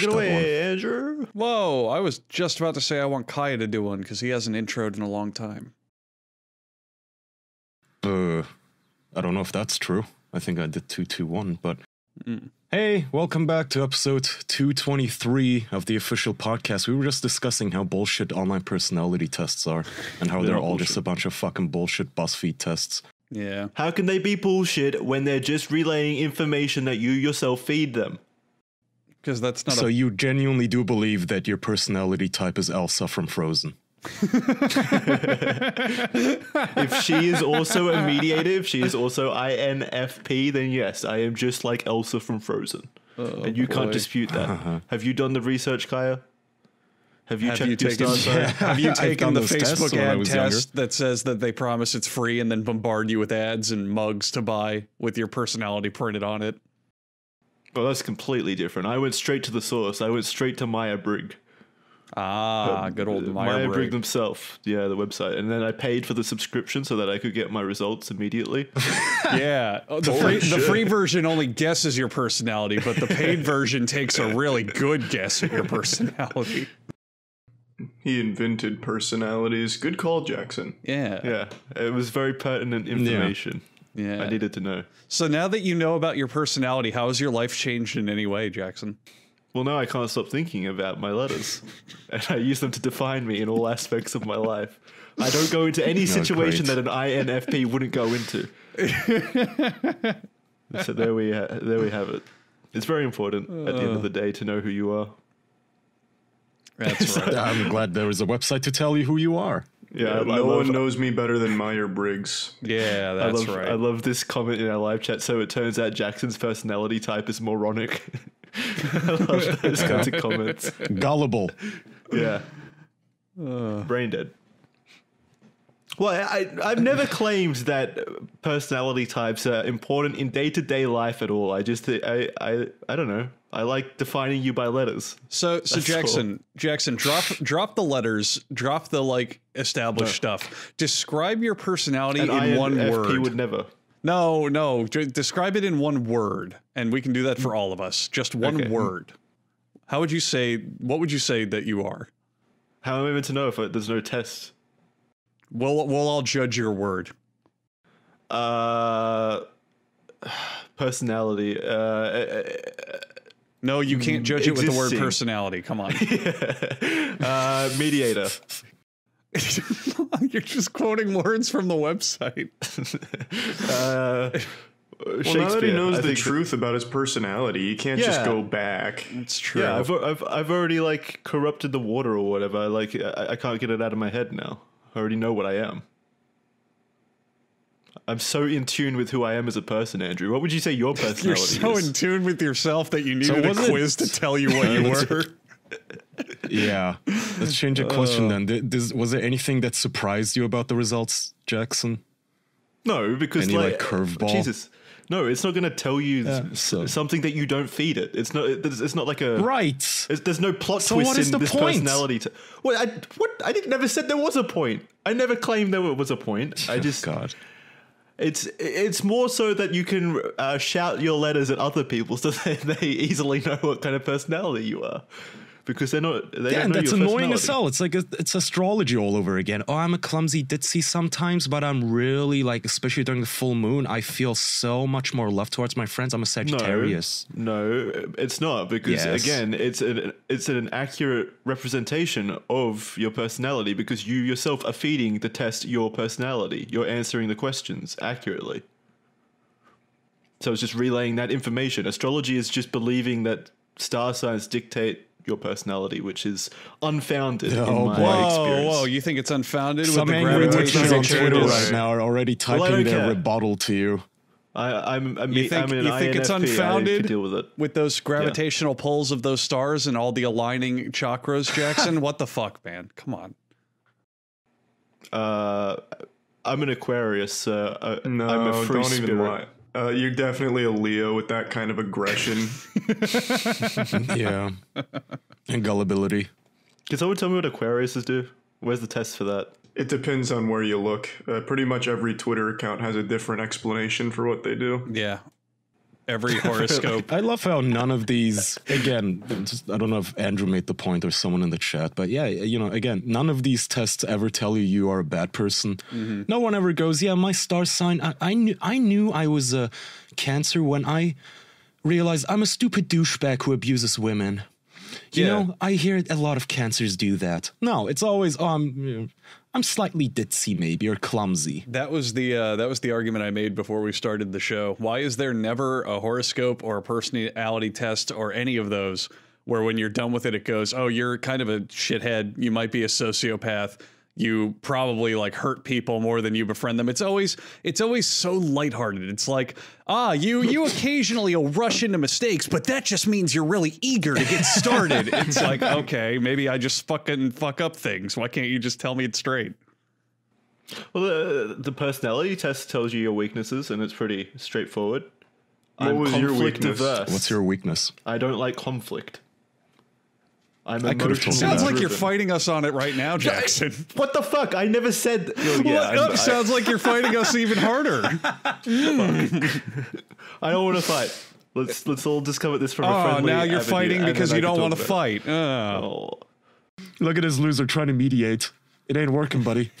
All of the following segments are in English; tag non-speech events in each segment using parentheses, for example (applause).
Take it that one. away, Andrew. Whoa, I was just about to say I want Kaya to do one because he hasn't introed in a long time. Uh, I don't know if that's true. I think I did 221, but Mm. hey, welcome back to episode 223 of the official podcast. We were just discussing how bullshit online personality tests are and how They're they're not all just a bunch of fucking bullshit BuzzFeed tests. Yeah. How can they be bullshit when they're just relaying information that you yourself feed them? Because that's not So a. you genuinely do believe that your personality type is Elsa from Frozen? (laughs) If she is also a mediator, if she is also INFP, then yes, I am just like Elsa from Frozen. Oh, and you can't dispute that. Uh-huh. Have you done the research, Kaya? Have you Have checked you your taken, star (laughs) have you taken the Facebook ad was test that says that they promise it's free and then bombard you with ads and mugs to buy with your personality printed on it? Well, that's completely different. I went straight to the source. I went straight to Maya Brig. Ah, good old Maya, Brig Brig. themselves. Yeah, the website. And then I paid for the subscription so that I could get my results immediately. (laughs) Yeah, oh, the free the free version only guesses your personality, but the paid version takes a really good guess at your personality. He invented personalities. Good call, Jackson. Yeah, yeah, it was very pertinent information. yeah. I needed to know. So now that you know about your personality, how has your life changed in any way, Jackson? Well, now I can't stop thinking about my letters, (laughs) and I use them to define me in all aspects of my life. I don't go into any (laughs) situation great. that an INFP wouldn't go into. (laughs) so there we ha- there we have it. It's very important at the end of the day to know who you are. That's right. I'm glad there is a website to tell you who you are. Yeah, I, no love, one knows me better than Meyer Briggs. (laughs) Yeah, I that's love, right. I love this comment in our live chat. So it turns out Jackson's personality type is moronic. (laughs) I love those kinds of comments. Gullible. Yeah. Brain dead. Well, I, I've never claimed that personality types are important in day to day life at all. I just, I, I, I don't know. I like defining you by letters. So, so That's Jackson, Jackson, drop drop the letters, drop the like established stuff. Describe your personality And in one word. word. would never. No, no, describe it in one word, and we can do that for all of us. Just one Okay. word. How would you say? What would you say that you are? How am I meant to know if I, there's no test? We'll we'll all judge your word. Uh, (sighs) personality. Uh, No, you can't judge it with the word personality. Come on. (laughs) uh, mediator. (laughs) You're just quoting words from the website. (laughs) Uh, Well, now that he knows I the think- truth about his personality, he can't just go back. It's true. Yeah, I've, I've I've already like corrupted the water or whatever. Like I, I can't get it out of my head now. I already know what I am. I'm so in tune with who I am as a person, Andrew. What would you say your (laughs) personality is? You're so is? in tune with yourself that you needed a quiz to tell you what you (laughs) were. (laughs) Yeah. Let's change the uh. question then. Th- this- was there anything that surprised you about the results, Jackson? no, because Any, like, like, curveball? Jesus, no, it's not going to tell you s- so- something that you don't feed it. It's not. It's it's not like a Right. It's, there's no plot So twist what is in the this point? personality. To, well, I what I didn't never said there was a point. I never claimed there was a point. I oh, just God. It's it's more so that you can uh, shout your letters at other people so (laughs) they, they easily know what kind of personality you are, because they're not. They Yeah, that's annoying as hell. It's like a, it's astrology all over again. Oh, I'm a clumsy ditzy sometimes, but I'm really like, especially during the full moon, I feel so much more love towards my friends. I'm a Sagittarius. No, it's not because Yes. again, it's an it's an accurate representation of your personality because you yourself are feeding the test your personality. You're answering the questions accurately. So it's just relaying that information. Astrology is just believing that star signs dictate your personality, which is unfounded in Oh, my boy. Whoa, experience. whoa! You think it's unfounded Some with the angry gravitational listeners on. Twitter right now are already typing don't their care. rebuttal to you. I, I'm, I'm, You think- I'm an you think it's INFP, I unfounded? deal with it. with those gravitational pulls of those stars and all the aligning chakras, Jackson. (laughs) what the fuck, man? Come on. Uh, I'm an Aquarius. Uh, uh, No, I'm a free don't spirit. even lie. Uh, you're definitely a Leo with that kind of aggression. (laughs) yeah. And gullibility. Can someone tell me what Aquariuses do? Where's the test for that? it depends on where you look. Uh, pretty much every Twitter account has a different explanation for what they do. Yeah. Every (laughs) horoscope. I love how none of these, again, just, I don't know if Andrew made the point or someone in the chat, but yeah, you know, again, none of these tests ever tell you you are a bad person. Mm-hmm. No one ever goes, yeah, my star sign, I, I, knew, I knew I was a Cancer when I realized I'm a stupid douchebag who abuses women. You Yeah. know, I hear a lot of cancers do that. No, it's always, oh, I'm, I'm slightly ditzy maybe or clumsy. That was the uh, that was the argument I made before we started the show. Why is there never a horoscope or a personality test or any of those where when you're done with it, it goes, "Oh, you're kind of a shithead. You might be a sociopath. You probably like hurt people more than you befriend them." It's always it's always so lighthearted. It's like, ah, you you occasionally will rush into mistakes, but that just means you're really eager to get started. (laughs) it's like, okay, maybe I just fucking fuck up things. Why can't you just tell me it straight? Well, the, the personality test tells you your weaknesses, and it's pretty straightforward. What I'm was your weakness? averse. What's your weakness? I don't like conflict. I'm I could've told you emotionally Sounds that. like you're fighting us on it right now, Jackson. What the fuck? I never said. Oh, yeah, Well, I'm- I- sounds like you're fighting us even harder. (laughs) I don't want to fight. Let's let's all just come at this from a Oh, friendly. now you're avenue, fighting because you don't want to talk about it. fight. Oh. Oh. Look at this loser trying to mediate. It ain't working, buddy. (laughs)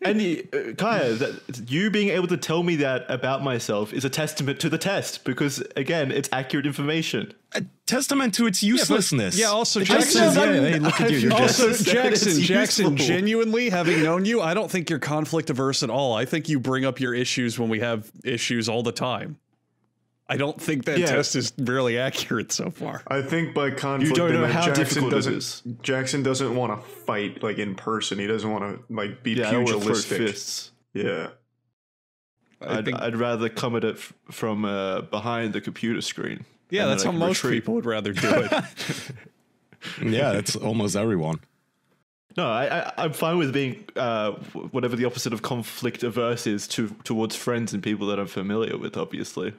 And uh, Kaya, that you being able to tell me that about myself is a testament to the test because again, it's accurate information. a testament to its uselessness. yeah, also It just Jackson- says, yeah, hey, look at you. You're Also, Jackson, (laughs) Jackson, genuinely, having known you, I don't think you're conflict averse at all. I think you bring up your issues when we have issues all the time. I don't think that Yeah. test is really accurate so far. I think by conflict, you don't know how Jackson difficult it doesn't. is. Jackson doesn't want to fight like in person. He doesn't want to like be Yeah, I don't want to throw pugilistic. fists. Yeah, I I'd, think, I'd rather come at it f- from uh, behind the computer screen. yeah, that's how most retreat. people would rather do it. (laughs) yeah, that's almost everyone. No, I, I, I'm fine with being uh, whatever the opposite of conflict averse is to towards friends and people that I'm familiar with. Obviously,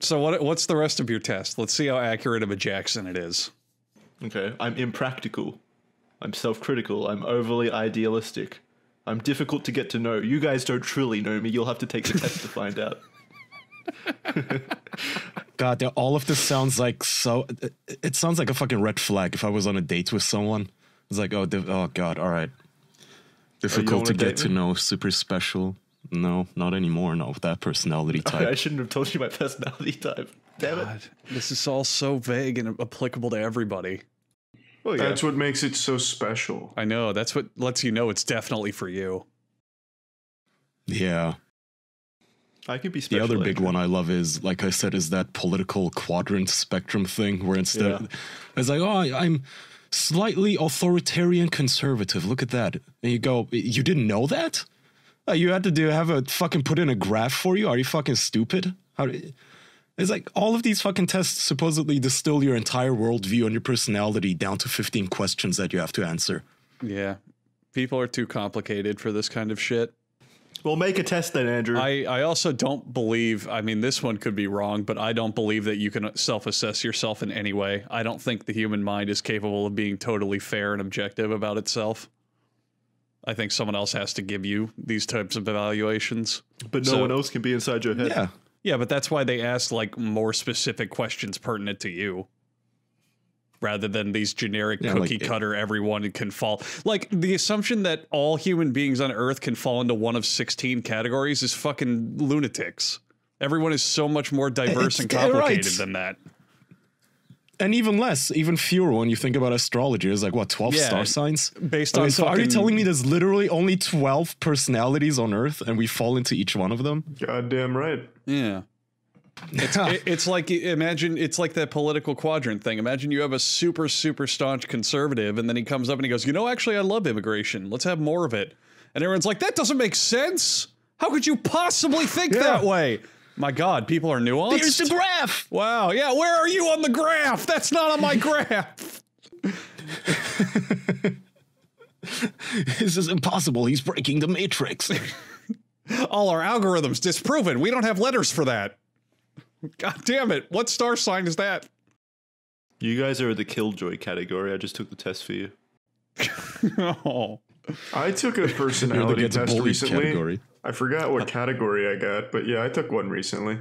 so, what? what's the rest of your test? Let's see how accurate of a Jackson it is. okay. I'm impractical. I'm self-critical. I'm overly idealistic. I'm difficult to get to know. You guys don't truly know me. You'll have to take the test to find out. (laughs) God, all of this sounds like so. It, it sounds like a fucking red flag if I was on a date with someone. It's like, oh, div- oh God, all right. Difficult to get date to know, super special. No, not anymore. Not with that personality (laughs) type. I shouldn't have told you my personality type. Damn it. This is all so vague and applicable to everybody. Well, yeah. that's what makes it so special. I know. That's what lets you know it's definitely for you. yeah. I can be The special. other big one I love is, like I said, is that political quadrant spectrum thing where instead Yeah. it's like, oh, I- I'm slightly authoritarian conservative. Look at that. And you go, you didn't know that? Uh, you had to do have a fucking put in a graph for you? Are you fucking stupid? How? do- It's like all of these fucking tests supposedly distill your entire worldview and your personality down to 15 questions that you have to answer. Yeah. People are too complicated for this kind of shit. Well, make a test then, Andrew. I, I also don't believe, I mean, this one could be wrong, but I don't believe that you can self assess yourself in any way. I don't think the human mind is capable of being totally fair and objective about itself. I think someone else has to give you these types of evaluations. but no so- one else can be inside your head. Yeah. Yeah, but that's why they ask like more specific questions pertinent to you. Rather than these generic Yeah, like cookie it- cutter, everyone can fall. Like the assumption that all human beings on Earth can fall into one of 16 categories is fucking lunatics. Everyone is so much more diverse and It's- yeah, right. complicated than that. And even less, even fewer when you think about astrology. There's like, what, 12 Yeah, star signs? based Okay, on so are you telling me there's literally only 12 personalities on Earth and we fall into each one of them? Goddamn right. Yeah. (laughs) It- it's like imagine it's like that political quadrant thing. Imagine you have a super super staunch conservative, and then he comes up and he goes, "You know, actually, I love immigration. Let's have more of it." And everyone's like, "That doesn't make sense. How could you possibly think that way?" My God, people are nuanced. Here's the graph! wow, yeah. Where are you on the graph? That's not on my graph. (laughs) This is impossible. He's breaking the matrix. (laughs) All our algorithms disproven. We don't have letters for that. God damn it! What star sign is that? You guys are the killjoy category. I just took the test for you. (laughs) oh. I took a (laughs) You're the personality test recently. category. I forgot what category I got, but yeah, I took one recently.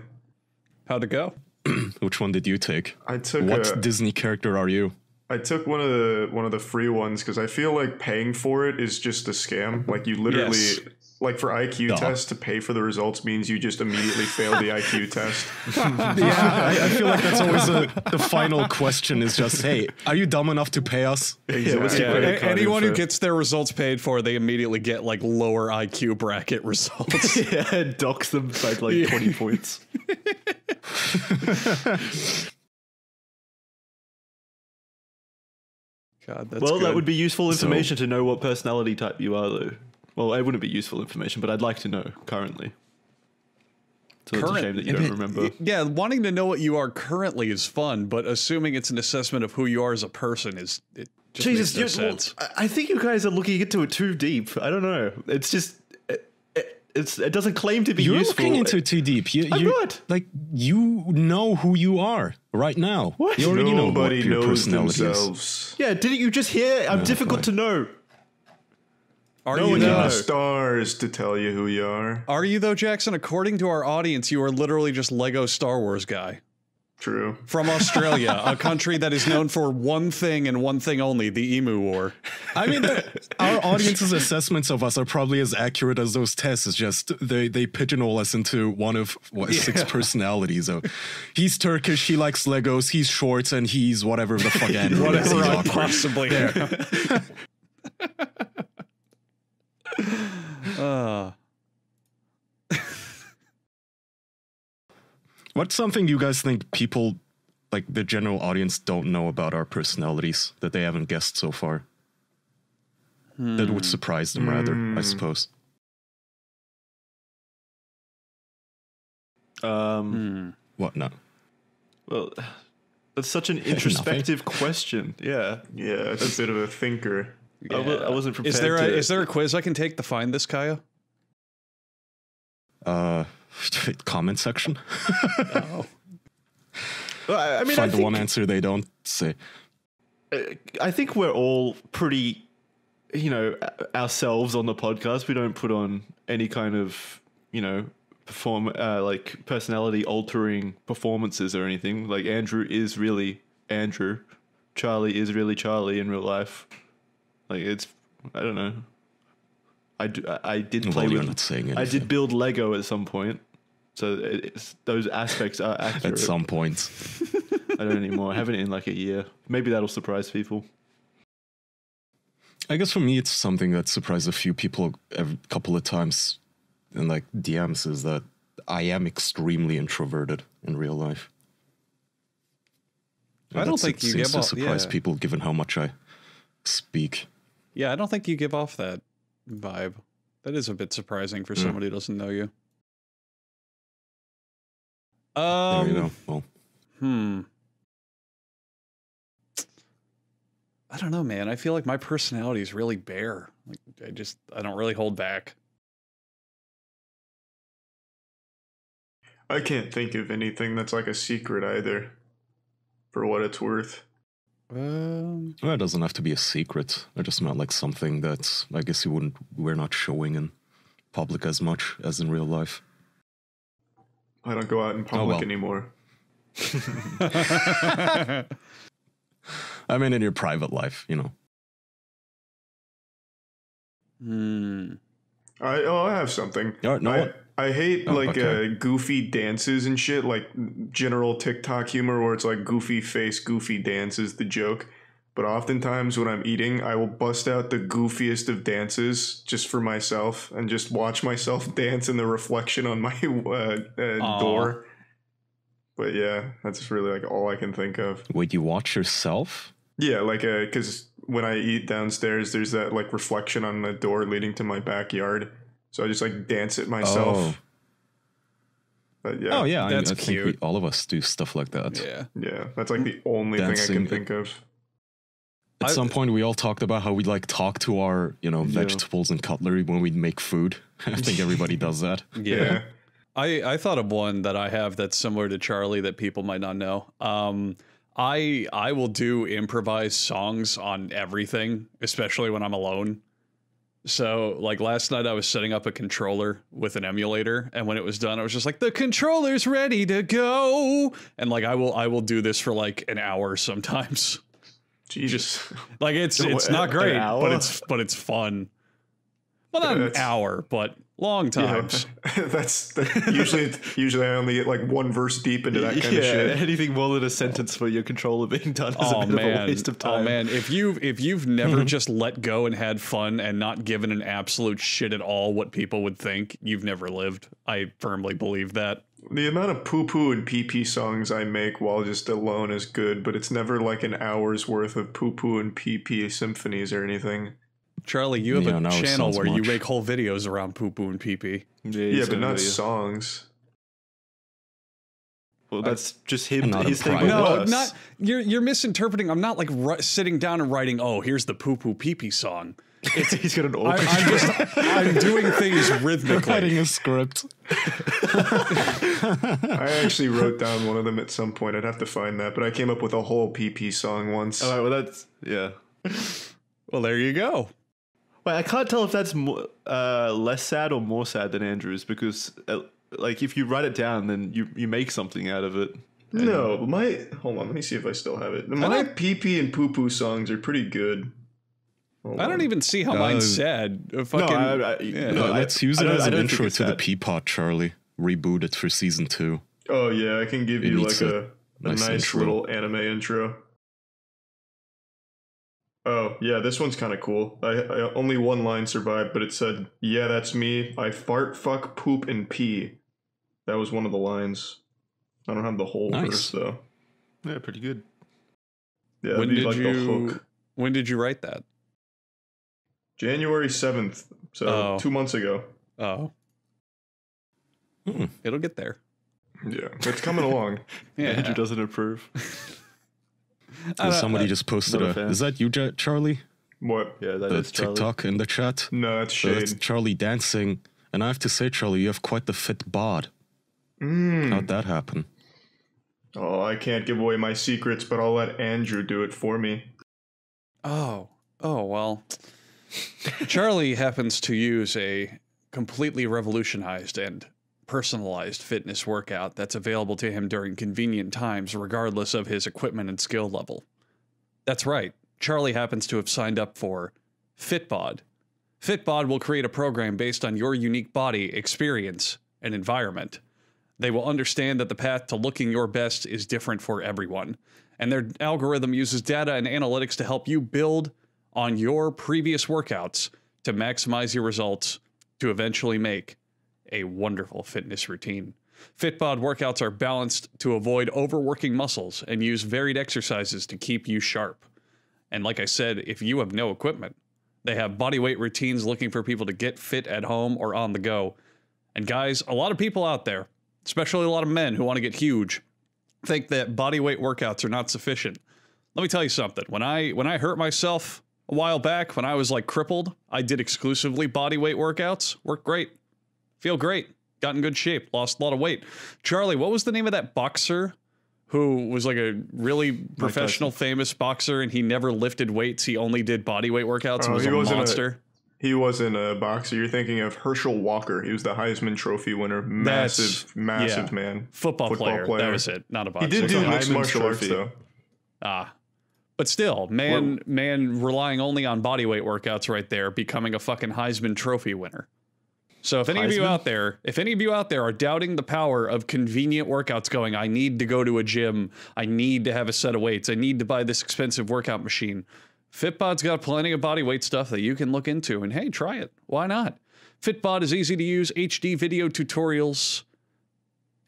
How'd it go? (clears throat) Which one did you take? I took What a, Disney character are you? I took one of the one of the free ones because I feel like paying for it is just a scam. Like you literally, Yes. Like for IQ Duh. tests, to pay for the results means you just immediately fail the IQ (laughs) test. Yeah, I, I feel like that's always a, the final question is just, hey, are you dumb enough to pay us? Yeah, Yeah, credit a- card anyone who gets their results paid for, they immediately get like lower IQ bracket results. (laughs) yeah, docks them by like 20 points. (laughs) God, that's well, that would be useful So- information to know what personality type you are, though. Well, it wouldn't be useful information, but I'd like to know currently. So it's a shame that you don't remember. Yeah, wanting to know what you are currently is fun, but assuming it's an assessment of who you are as a person is it just Jesus, makes no you- well, sense. I I think you guys are looking into it too deep. I don't know. It's just it, it, it's it doesn't claim to be useful. You're useful. looking into it too deep. You, I'm you, not. Like you know who you are right now. What? You already know what Nobody your knows personality is. themselves. yeah, didn't you just hear? I'm difficult fine. to know. Are no you one though? knows. The stars to tell you who you are. Are you though, Jackson? According to our audience, you are literally just Lego Star Wars guy True. from Australia, a (laughs) country that is known for one thing and one thing only: the Emu War. I mean, our audience's assessments of us are probably as accurate as those tests. It's just they they pigeonhole us into one of what six personalities. So he's Turkish, he likes Legos, he's short, and he's whatever the fuck (laughs) Andrew is. Whatever He's I possibly am. (laughs) Uh, (laughs) What's something you guys think people, like the general audience, don't know about our personalities that they haven't guessed so far? That would surprise them, rather, I suppose. Um, hmm. What? No. Well, that's such an (laughs) introspective question. Yeah, Yeah, it's a bit of a thinker. I, wa- I wasn't prepared. Is there a, to, is there a quiz I can take to find this, Kaya? Uh, (laughs) comment section. Oh. (laughs) Well, I, I mean, I Find the think, one answer they don't say. I think we're all pretty, you know, ourselves on the podcast. We don't put on any kind of, you know, perform uh, like personality altering performances or anything. Like Andrew is really Andrew, Charlie is really Charlie in real life. Like it's, I don't know. I, do, I, I did play you're with. not I did build Lego at some point, so it's, those aspects are (laughs) accurate. At some point. I don't anymore. I haven't in like a year. Maybe that'll surprise people. I guess for me, it's something that surprised a few people a couple of times in like DMs is that I am extremely introverted in real life. I don't think it you seems give to surprise yeah. people given how much I speak. Yeah, I don't think you give off that vibe. That is a bit surprising for somebody who doesn't know you. There Um, you go. Well, Hmm. I don't know, man. I feel like my personality is really bare. Like I just I don't really hold back. I can't think of anything that's like a secret either. For what it's worth. Um, well, it doesn't have to be a secret. I just meant like something that I guess you wouldn't. We're not showing in public as much as in real life. I don't go out in public well. anymore. (laughs) I mean, in your private life, you know. hmm. I oh I have something. All right, no, I, what? I hate Oh, like okay. uh, goofy dances and shit, like general TikTok humor where it's like goofy face, goofy dance is the joke. But oftentimes when I'm eating, I will bust out the goofiest of dances just for myself and just watch myself (laughs) dance in the reflection on my (laughs) uh, uh, door. But yeah, that's really like all I can think of. Wait, you watch yourself? Yeah, like uh, because when I eat downstairs, there's that like reflection on the door leading to my backyard. So I just like dance it myself. Oh. But yeah, Oh yeah, I, That's I think we, cute. all of us do stuff like that. Yeah. yeah, that's like the only thing I can think of. At I- some point, we all talked about how we like talk to our, you know, Yeah. vegetables and cutlery when we make food. (laughs) I think everybody (laughs) does that. Yeah. Yeah. I, I thought of one that I have that's similar to Charlie that people might not know. Um, I I will do improvised songs on everything, especially when I'm alone. So, like last night, I was setting up a controller with an emulator, and when it was done, I was just like, "The controller's ready to go," and like I will, I will do this for like an hour sometimes. Jesus. Like it's (laughs) it's not great, but it's but it's fun. Well, not an hour, but long Yeah, times. (laughs) that's that, usually usually I only get like one verse deep into that kind yeah, of shit. anything more than a sentence for your controller being done is Oh a bit of a man! waste of time. Oh man! If you've if you've never (laughs) just let go and had fun and not given an absolute shit at all what people would think, you've never lived. I firmly believe that. The amount of poo poo and pee pee songs I make while just alone is good, but it's never like an hour's worth of poo poo and pee pee symphonies or anything. Charlie, you have Yeah, a no, it channel sounds where you make whole videos around poo poo and pee pee. Yeah, Yeah, but not be- songs. Well, that's just him. Not His a thing. private- No, not you're you're misinterpreting. I'm not like ri- sitting down and writing. Oh, here's the poo poo pee pee song. (laughs) he's got an I, orchestra. I'm just I'm doing things (laughs) rhythmically. Writing a script. (laughs) I actually wrote down one of them at some point. I'd have to find that, but I came up with a whole pee pee song once. All right, well that's yeah. Well, there you go. Wait, I can't tell if that's more, uh, less sad or more sad than Andrew's because, uh, like, if you write it down, then you you make something out of it. No, but my hold on, let me see if I still have it. My don't- pee pee and poo poo songs are pretty good. Hold I don't on. even see how Uh, mine's sad. Uh, No, Fucking, I, I, yeah. no, Uh, I- let's use I it don't- as I an don't think intro it's to the sad. Peapod, Charlie. Reboot it for season two. Oh yeah, I can give It you like a, a a nice nice, intro. little anime intro. Oh yeah, this one's kind of cool. I, I only one line survived, but it said, "Yeah, that's me. I fart, fuck, poop, and pee." That was one of the lines. I don't have the whole Nice. verse though. Yeah, pretty good. Yeah, when it'd be did like the you hook. when did you write that? January seventh, so Oh. two months ago. Oh, Hmm. it'll get there. Yeah, it's coming along. (laughs) Yeah, Andrew doesn't approve. (laughs) I Somebody I- just posted a a. Is that you, Charlie? What? Yeah, that The is Charlie. TikTok in the chat. No, it's So that's. Charlie dancing. And I have to say, Charlie, you have quite the fit bod. Mm. How'd that happen? Oh, I can't give away my secrets, but I'll let Andrew do it for me. Oh, oh well. Charlie happens to use a completely revolutionized and personalized fitness workout that's available to him during convenient times, regardless of his equipment and skill level. That's right. Charlie happens to have signed up for Fitbod. Fitbod will create a program based on your unique body, experience, and environment. They will understand that the path to looking your best is different for everyone. And their algorithm uses data and analytics to help you build on your previous workouts to maximize your results to eventually make a wonderful fitness routine. Fitbod workouts are balanced to avoid overworking muscles and use varied exercises to keep you sharp. And like I said, if you have no equipment, they have bodyweight routines looking for people to get fit at home or on the go. And guys, a lot of people out there, especially a lot of men who want to get huge, think that bodyweight workouts are not sufficient. Let me tell you something. When I when I hurt myself a while back, when I was like crippled, I did exclusively bodyweight workouts. Worked great. Feel great. Got in good shape. Lost a lot of weight. Charlie, what was the name of that boxer who was like a really professional, famous boxer, and he never lifted weights. He only did bodyweight workouts and Oh, was he a wasn't a- monster. He wasn't a boxer. You're thinking of Herschel Walker. He was the Heisman Trophy winner. Massive, That's- massive yeah. man. Football, Football player. That was it. Not a boxer. He did do mixed Heisman martial arts though. Ah. But still, man, man, relying only on bodyweight workouts right there, becoming a fucking Heisman Trophy winner. So if any of you out there, if any of you out there are doubting the power of convenient workouts, going, I need to go to a gym, I need to have a set of weights, I need to buy this expensive workout machine. Fitbod's got plenty of bodyweight stuff that you can look into, and hey, try it. Why not? Fitbod is easy to use, HD video tutorials,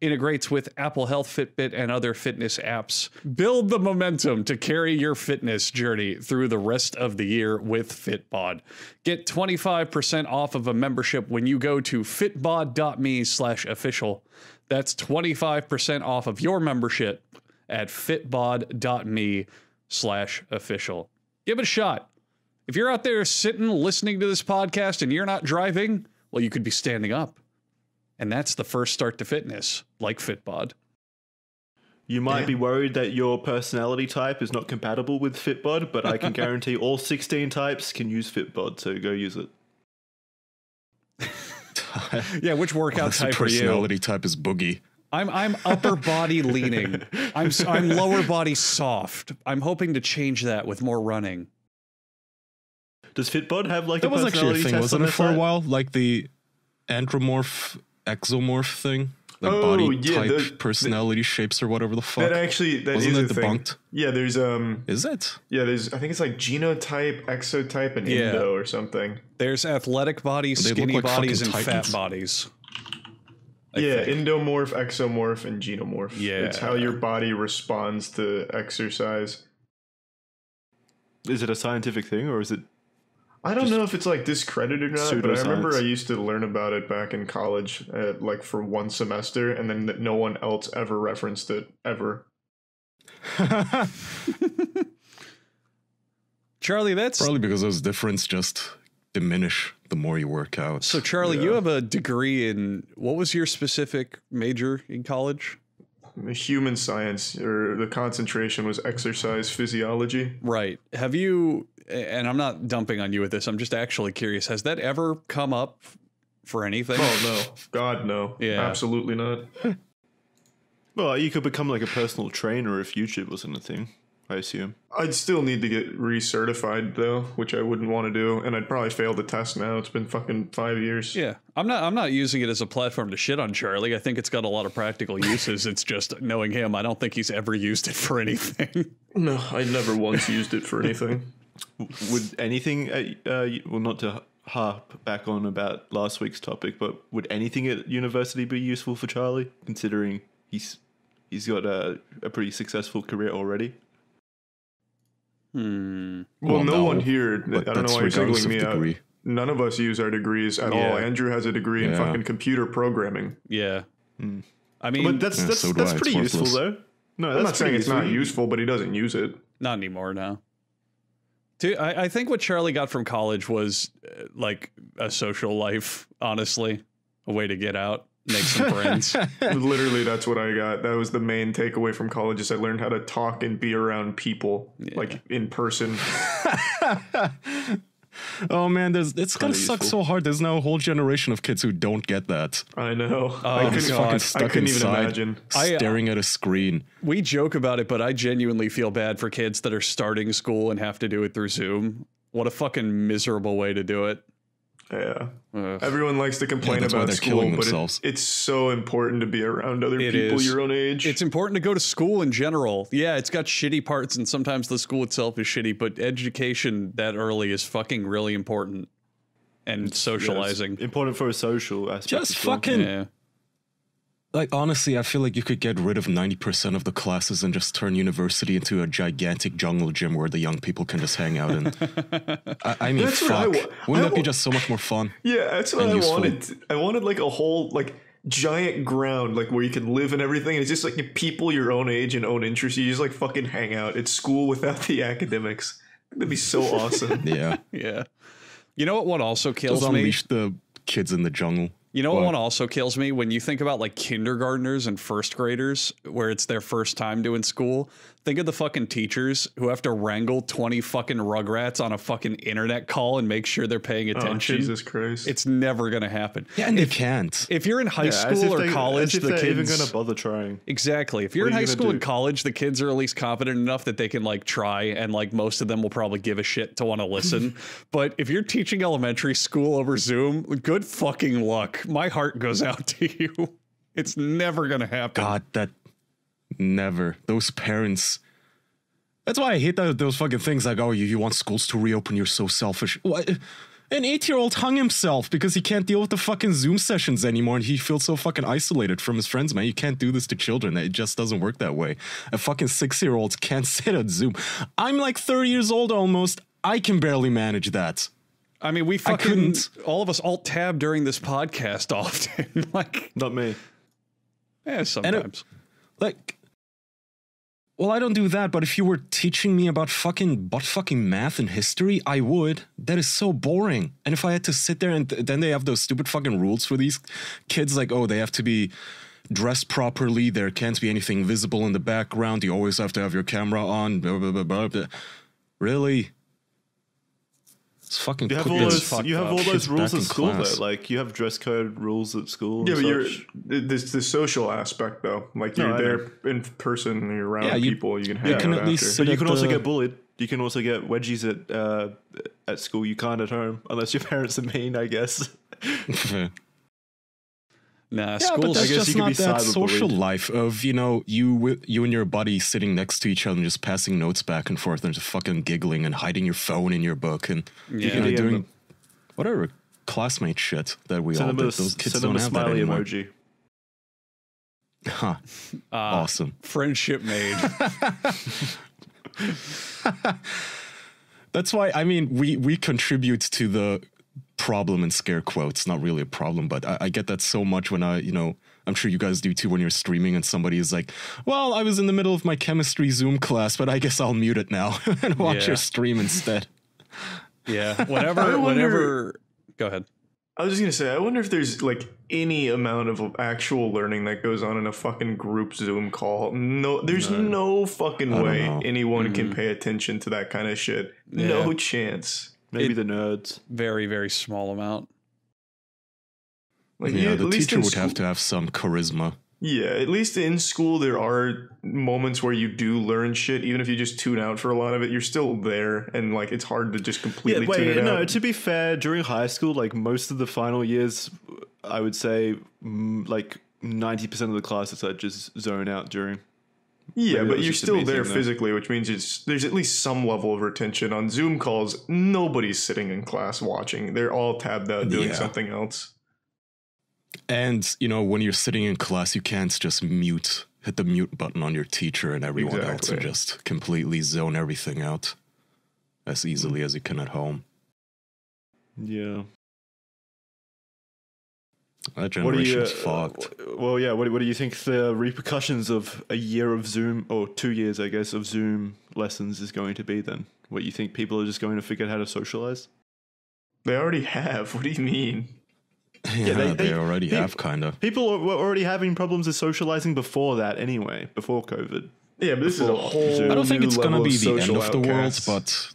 integrates with Apple Health, Fitbit, and other fitness apps. Build the momentum to carry your fitness journey through the rest of the year with Fitbod. Get 25% off of a membership when you go to fitbod.me slash official. That's 25% off of your membership at fitbod.me slash official. Give it a shot. If you're out there sitting listening to this podcast and you're not driving, well, you could be standing up. And that's the first start to fitness, like Fitbod. You might Yeah. be worried that your personality type is not compatible with Fitbod, but I can (laughs) guarantee all 16 types can use Fitbod, so go use it. (laughs) Yeah, which workout (laughs) What's your type are you? personality type is boogie. I'm I'm upper body leaning. I'm s- I'm lower body soft. I'm hoping to change that with more running. Does Fitbod have like That a was actually a thing, wasn't it, their for a while? Like the anthropomorph, exomorph thing? Like Oh, body yeah, type, the- personality shapes, or whatever the fuck. That actually that Wasn't is it a thing. debunked? Yeah, there's um is it? yeah there's I think it's like genotype, exotype, and Yeah. indo or something. There's athletic bodies, They skinny like bodies, and fucking fat bodies. I yeah, think. endomorph, exomorph, and genomorph. Yeah. it's how your body responds to exercise. Is it a scientific thing or is it? I don't know if it's like discredited or not, but I remember I used to learn about it back in college, uh, like for one semester, and then no one else ever referenced it ever. (laughs) Charlie, that's Probably because those differences just diminish the more you work out. so. Charlie, you have a degree in what was your specific major in college? Human science, or the concentration was exercise physiology. Right. Have you? And I'm not dumping on you with this. I'm just actually curious. Has that ever come up for anything? Oh no, God no, Yeah. absolutely not. (laughs) Well, you could become like a personal trainer if YouTube wasn't a thing. I assume. I'd still need to get recertified though, which I wouldn't want to do, and I'd probably fail the test now. It's been fucking five years. Yeah, I'm not. I'm not using it as a platform to shit on Charlie. I think it's got a lot of practical (laughs) uses. it's just knowing him. I don't think he's ever used it for anything. (laughs) No, I never once used it for anything. Would anything? Uh, well, not to harp back on about last week's topic, but would anything at university be useful for Charlie, considering he's he's got a, a pretty successful career already? Hmm. Well, Well, no, no, one here. I don't know that's why you're regardless singling of me out. None of us use our degrees at Yeah. all. Andrew has a degree in fucking computer programming. Yeah. I mean, But that's Yeah, that's so that's pretty useful though. No, that's I'm not saying pretty it's not useful. useful, but he doesn't use it. not anymore now. Dude, I, I think what Charlie got from college was uh, like a social life. Honestly, a way to get out, make some friends. (laughs) Literally, that's what I got. That was the main takeaway from college. Is I learned how to talk and be around people, like in person. (laughs) oh man, there's it's gonna Kinda suck so hard. There's now a whole generation of kids who don't get that. I know. Oh, I my couldn't, God. I couldn't even inside. imagine. I, uh, Staring at a screen. we joke about it, but I genuinely feel bad for kids that are starting school and have to do it through Zoom. What a fucking miserable way to do it. Yeah. Ugh. Everyone likes to complain that's why about school, but it, it's so important to be around other It people is. your own age. It's important to go to school in general. Yeah, it's got shitty parts, and sometimes the school itself is shitty, but education that early is fucking really important. And Yeah, socializing. important for a social aspect. Just fucking yeah. Like honestly, I feel like you could get rid of ninety percent of the classes and just turn university into a gigantic jungle gym where the young people can just hang out in. (laughs) I, I mean, That's what I fuck, wa- wouldn't I that be just so much more fun? yeah, that's what I useful. wanted. I wanted like a whole like giant ground like where you can live and everything. And it's just like people your own age and own interests. You just like fucking hang out. It's school without the academics. That'd be so (laughs) awesome. Yeah, Yeah. You know what one also kills just me? unleash the kids in the jungle. You know what What? one also kills me? When you think about like kindergartners and first graders, where it's their first time doing school. Think of the fucking teachers who have to wrangle 20 fucking rugrats on a fucking internet call and make sure they're paying attention. oh, attention. Jesus Christ. it's never going to happen. Yeah, and they can't. If you're in high Yeah, as if school or they- college, as if the they're kids even going to bother trying. Exactly. If you're What in are high you gonna school and college, the kids are at least competent enough that they can like try and like most of them will probably give a shit to want to listen. (laughs) but if you're teaching elementary school over Zoom, good fucking luck. My heart goes out to you. It's never going to happen. God, that never. Those parents. That's why I hate that, those fucking things like, oh, you, you want schools to reopen, you're so selfish. What? An eight year old hung himself because he can't deal with the fucking Zoom sessions anymore and he feels so fucking isolated from his friends, man. You can't do this to children. It just doesn't work that way. A fucking six year old can't (laughs) sit at Zoom. I'm like 30 years old almost. I can barely manage that. I mean, we fucking couldn't. all of us alt tab during this podcast (laughs) often. (laughs) like, Not me. yeah, sometimes. Like, well, I don't do that, but if you were teaching me about fucking butt fucking math and history, I would. That is so boring. And if I had to sit there and th- then they have those stupid fucking rules for these kids, like, oh, they have to be dressed properly, there can't be anything visible in the background, you always have to have your camera on, blah, blah, blah, blah. Really? Just fucking You have all those those. You have up. all those rules at in school class. though. Like you have dress code rules at school. Yeah, and but you're there's the social aspect though. Like you're I there in person, and you're around Yeah, you- people. You can hang you can at after. least But you can also the- get bullied. You can also get wedgies at uh, at school. You can't at home unless your (laughs) parents are mean, I guess. (laughs) yeah, Nah, but schools. that's I guess just you could not be that social cyberbullied. life of you know you wi- you and your buddy sitting next to each other and just passing notes back and forth and just fucking giggling and hiding your phone in your book and Yeah. you know, DM doing them. whatever classmate shit that we all did. a, Those kids don't a have that anymore. emoji. Huh, uh, awesome. friendship made. (laughs) That's why I mean we we contribute to the problem in scare quotes. Not really a problem, but I, I get that so much when I you know I'm sure you guys do too when you're streaming and somebody is like, "Well, I was in the middle of my chemistry Zoom class, but I guess I'll mute it now (laughs) and watch Yeah. your stream instead." yeah. (laughs) Whatever, I wonder- whenever. Go ahead. I was just gonna say, I wonder if there's like any amount of actual learning that goes on in a fucking group Zoom call. No, there's no, fucking don't way know. anyone can pay attention to that kind of shit. No chance. Maybe It- the nerds. Very very small amount. Like yeah, you- the at least teacher in would have to have some charisma. Yeah, at least in school there are moments where you do learn shit. Even if you just tune out for a lot of it, you're still there, and like it's hard to just completely Yeah, tune wait, it no. out. To be fair, during high school, like most of the final years, I would say like ninety percent of the classes I just zone out during. Yeah, but you're still there thing, though. physically, which means it's there's at least some level of retention. On Zoom calls, nobody's sitting in class watching. They're all tabbed out doing Yeah. something else. And you know, when you're sitting in class, you can't just mute, hit the mute button on your teacher and everyone else, and just completely zone everything out as easily as you can at home. Yeah. That What do you? generation's uh, fucked. well, yeah. What, what do you think the repercussions of a year of Zoom or two years, I guess, of Zoom lessons is going to be then? What you think people are just going to forget how to socialize? They already have. What do you mean? (laughs) Yeah, they- they, they- already they- have kind of. People were already having problems with socializing before that, anyway, before COVID. Yeah, but this is a whole. Zoom. I don't think new it's gonna level be of the end social of the world, but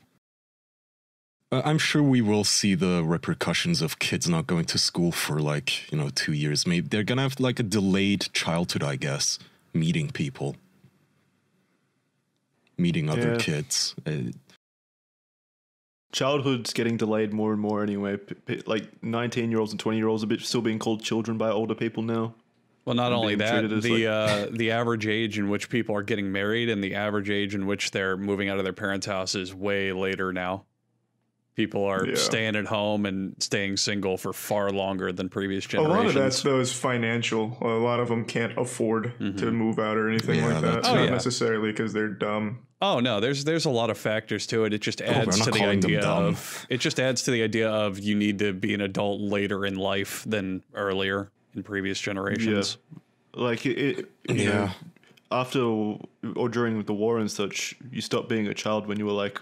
uh, I'm sure we will see the repercussions of kids not going to school for like you know two years. Maybe they're gonna have like a delayed childhood, I guess, meeting people, meeting other Yeah. kids. Uh, Childhood's getting delayed more and more anyway. P- p- like 19 year olds and 20 year olds are still being called children by older people now. Well, not only that, the like- uh, the average age in which people are getting married and the average age in which they're moving out of their parents' house is way later now. People are Yeah. staying at home and staying single for far longer than previous generations. A lot of that though is financial. A lot of them can't afford to mm-hmm. move out or anything Yeah, like that. Oh, Not yeah. necessarily because they're dumb. Oh no, there's there's a lot of factors to it. It just adds we're to the idea of it just adds to the idea of you need to be an adult later in life than earlier in previous generations. Like, it, it, Yeah. know, after or during the war and such, you stopped being a child when you were like,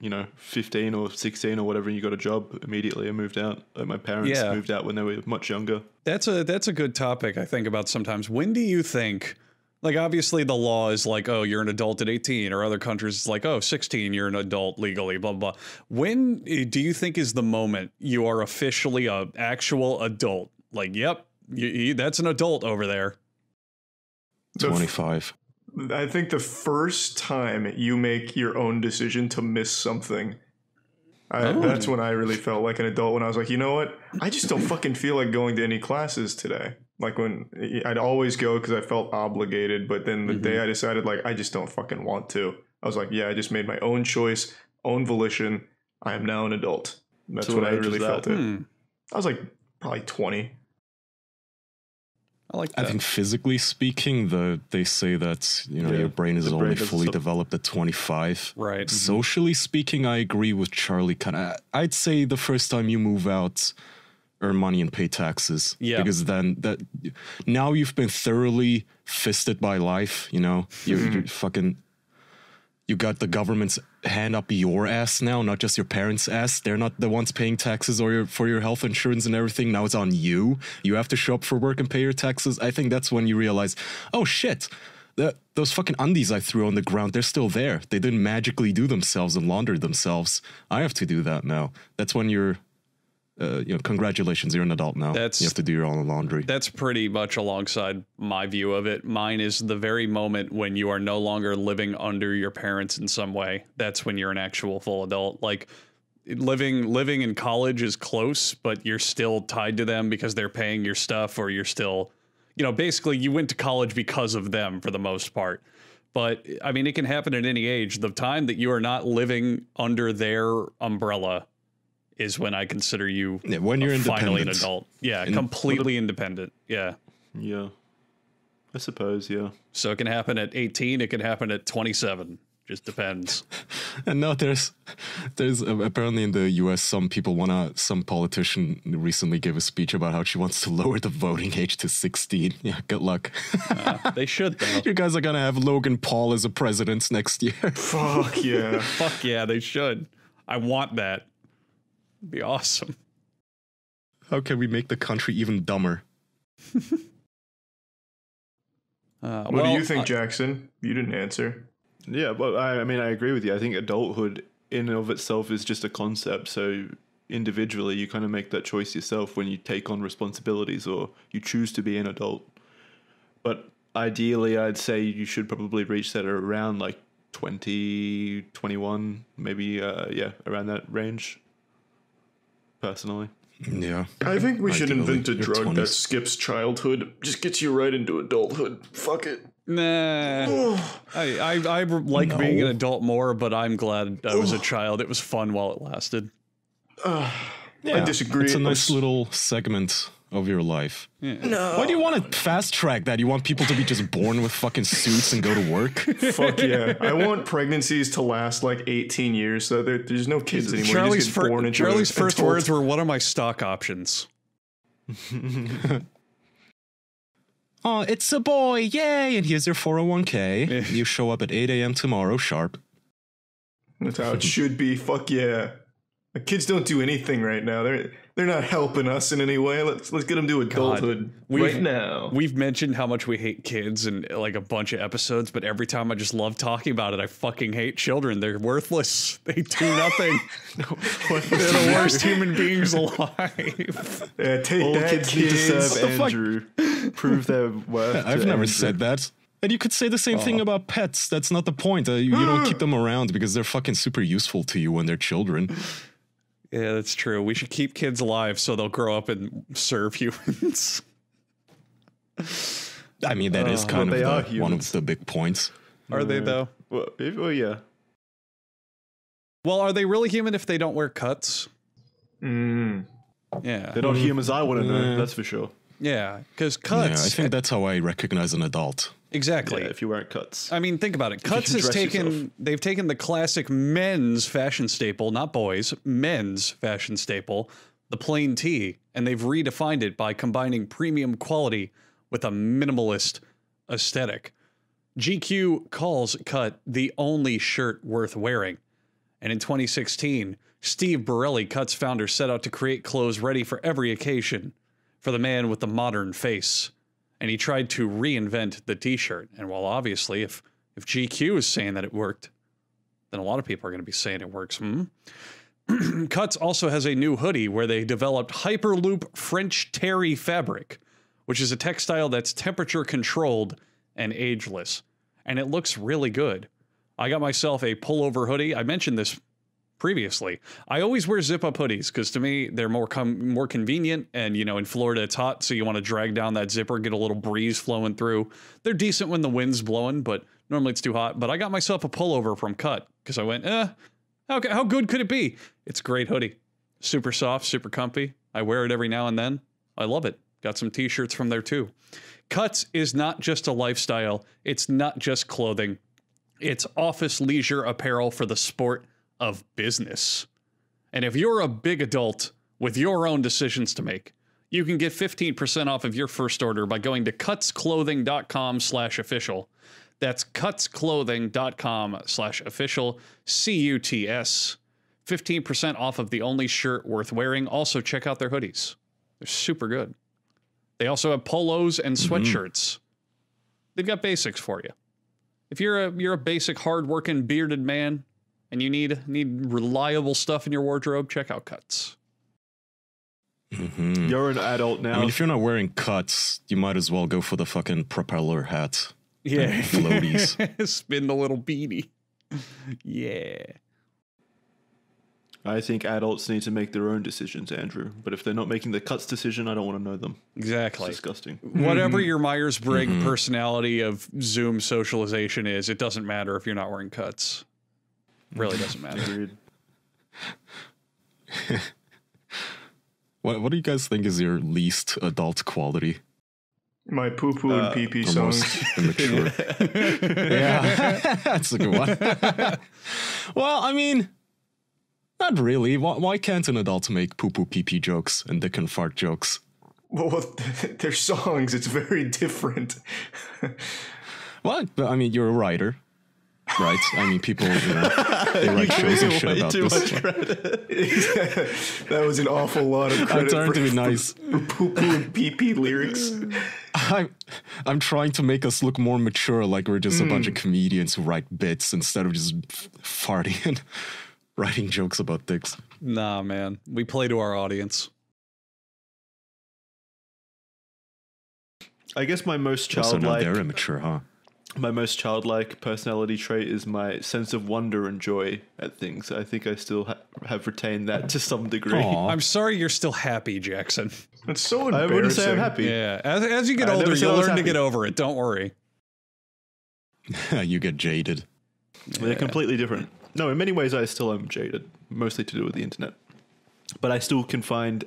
you know, 15 or 16 or whatever, and you got a job immediately and moved out. Like, my parents Yeah. moved out when they were much younger. That's a that's a good topic I think about sometimes. When do you think like obviously the law is like oh you're an adult at 18 or other countries it's like oh 16 you're an adult legally blah blah. blah. When eh, do you think is the moment you are officially a actual adult? Like yep, you, you, that's an adult over there. Twenty five. I think the first time you make your own decision to miss something, I, Oh. that's when I really felt like an adult. When I was like, you know what, I just don't (laughs) fucking feel like going to any classes today. Like when I'd always go because I felt obligated, but then the day I decided like I just don't fucking want to, I was like, yeah, I just made my own choice, own volition. I am now an adult. That's So when what I really felt it. Hmm. I was like probably twenty. I like that. I think physically speaking, the they say that you know Yeah, your brain is the brain only doesn't fully stop- developed at twenty five. right. Mm-hmm. Socially speaking, I agree with Charlie. Kind of, I'd say the first time you move out, earn money and pay taxes. Yeah. because then that now you've been thoroughly fisted by life. You know, you're, you're fucking. You got the government's hand up your ass now, not just your parents' ass. They're not the ones paying taxes or your, for your health insurance and everything. Now it's on you. You have to show up for work and pay your taxes. I think that's when you realize, oh shit, that, those fucking undies I threw on the ground, they're still there. They didn't magically do themselves and launder themselves. I have to do that now. That's when you're, uh, you know, congratulations, you're an adult now. That's- you have to do your own laundry. That's pretty much alongside my view of it. Mine is the very moment when you are no longer living under your parents in some way. That's when you're an actual full adult. Like living living in college is close, but you're still tied to them because they're paying your stuff or you're still you know, basically you went to college because of them for the most part. But I mean, it can happen at any age. The time that you are not living under their umbrella is when I consider you Yeah, when you're finally an adult. Yeah, completely independent. Yeah. Yeah. I suppose, yeah. So it can happen at 18, it can happen at 27. Just depends. (laughs) And now there's, there's uh, apparently in the U.S. some people wanna, some politician recently gave a speech about how she wants to lower the voting age to 16. Yeah, good luck. they should though. (laughs) you guys are gonna have Logan Paul as a president next year. Fuck yeah. (laughs) Fuck yeah, they should. I want that. Be awesome. How can we make the country even dumber? (laughs) Uh, What well, do you think, uh, Jackson? You didn't answer. Yeah, well, I, I mean, I agree with you. I think adulthood in and of itself is just a concept. So individually, you kind of make that choice yourself when you take on responsibilities or you choose to be an adult. But ideally, I'd say you should probably reach that around like 20, 21, maybe, uh, yeah, around that range, personally. Yeah. I think we should Ideally, invent a your drug that skips childhood, just gets you right into adulthood. Fuck it. Nah. I, I, I like being an adult more, but I'm glad I was a child. It was fun while it lasted. I Yeah, disagree. It's a I'm nice little segment of your life. No. Why do you want to fast track that? You want people to be just born with fucking suits and go to work? (laughs) Fuck yeah. I want pregnancies to last like 18 years so there, there's no kids anymore. Charlie's, you just born fir- into Charlie's first adult. words were, What are my stock options? (laughs) oh, it's a boy, yay! And here's your 401k. you show up at 8 a.m. tomorrow sharp. That's how it should be. Fuck yeah. The kids don't do anything right now. They're they're not helping us in any way. Let's let's get them to adulthood We've- right now. We've mentioned how much we hate kids in like a bunch of episodes, but every time I just love talking about it. I fucking hate children. They're worthless. (laughs) They do nothing. (laughs) They're the worst human beings alive. (laughs) Yeah, take All that, kids need to kids. serve Andrew, prove their worth. I've never Andrew. said that. And you could say the same thing about pets. That's not the point. Uh, you, you don't (gasps) keep them around because they're fucking super useful to you when they're children. Yeah, that's true. We should keep kids alive so they'll grow up and serve humans. (laughs) I mean, that is Uh, kind but they are of the, one of the big points. Are they though? Well, if, well, yeah. Well, are they really human if they don't wear cuts? Mm. Yeah. They're not humans I want to know, Mm. that's for sure. Yeah, because cuts. Yeah. I think that's how I recognize an adult. Exactly. Yeah, if you weren't cuts. I mean, think about it. Cuts has taken yourself. they've taken the classic men's fashion staple, not boys, men's fashion staple, the plain tee, and they've redefined it by combining premium quality with a minimalist aesthetic. GQ calls cut the only shirt worth wearing. And in 2016, Steve Borelli, Cuts founder, set out to create clothes ready for every occasion for the man with the modern face. And he tried to reinvent the t-shirt. And while obviously if if GQ is saying that it worked, then a lot of people are going to be saying it works. Hmm? (clears throat) Cuts also has a new hoodie where they developed Hyperloop French Terry fabric, which is a textile that's temperature controlled and ageless. And it looks really good. I got myself a pullover hoodie. I mentioned this previously. I always wear zip up hoodies because to me they're more com- more convenient. And you know, in Florida it's hot, so you want to drag down that zipper, get a little breeze flowing through. They're decent when the wind's blowing, but normally it's too hot. But I got myself a pullover from Cut because I went, eh, how how good could it be? It's a great hoodie, super soft, super comfy. I wear it every now and then. I love it. Got some t-shirts from there too. Cuts is not just a lifestyle. It's not just clothing. It's office leisure apparel for the sport of business. And if you're a big adult with your own decisions to make, you can get 15% off of your first order by going to cutsclothing.com slash official. That's cutsclothing.com slash official, C-U-T-S. 15% off of the only shirt worth wearing. Also, check out their hoodies. They're super good. They also have polos and mm-hmm. sweatshirts. They've got basics for you. If you're a you're a basic hardworking bearded man and you need need reliable stuff in your wardrobe, check out Cuts. Mhm. You're an adult now. I mean, if you're not wearing cuts, you might as well go for the fucking propeller hat. Yeah, (laughs) Floaties. (laughs) spin the little beanie. Yeah. I think adults need to make their own decisions, Andrew. But if they're not making the cuts decision, I don't want to know them. It's Exactly. disgusting. Whatever your Myers Briggs personality of Zoom socialization is, it doesn't matter if you're not wearing cuts. Really doesn't matter. Agreed. What What do you guys think is your least adult quality? My poo poo and uh, pee pee songs. (laughs) immature? (laughs) yeah, (laughs) that's a good one. well, I mean, not really. Why, why can't an adult make poo poo pee pee jokes and dick and fart jokes? Well, they're songs. It's very different. What? But I mean, you're a writer, right? I mean, people, you know, they write shows and shit about too this. much (laughs) that was an awful lot of I'm credit trying to be nice. for poo poo and pee pee lyrics. (laughs) I'm, I'm trying to make us look more mature, like we're just a bunch of mm. comedians who write bits instead of just f- farting and (laughs) writing jokes about dicks. Nah, man. We play to our audience. I guess my most so now childlike, they're immature, huh? My most childlike personality trait is my sense of wonder and joy at things. I think I still ha- have retained that to some degree. Aw. (laughs) I'm sorry you're still happy, Jackson. That's so embarrassing. I wouldn't say I'm happy. Yeah. As, as you get I older, you'll I was learn to get over it. Don't worry. (laughs) you get jaded. They're completely different. No, in many ways, I still am jaded, mostly to do with the internet. But I still can find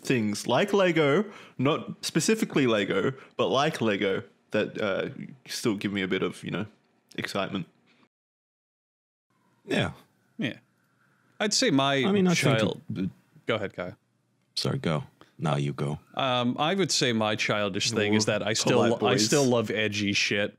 things like Lego, not specifically Lego, but like Lego, that uh, still give me a bit of, you know, excitement. Yeah. Yeah. I'd say my I mean, I child. think. Go ahead, Kai. Sorry, go. Now you go. Um, I would say my childish thing is that I still polite I still love edgy shit.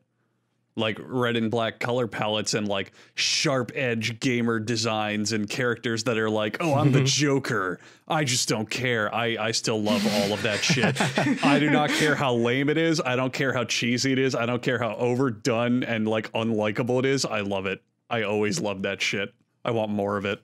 Like red and black color palettes and like sharp edge gamer designs and characters that are like, oh, I'm the (laughs) Joker. I just don't care. I, I still love all of that shit. I do not care how lame it is. I don't care how cheesy it is. I don't care how overdone and like unlikable it is. I love it. I always love that shit. I want more of it.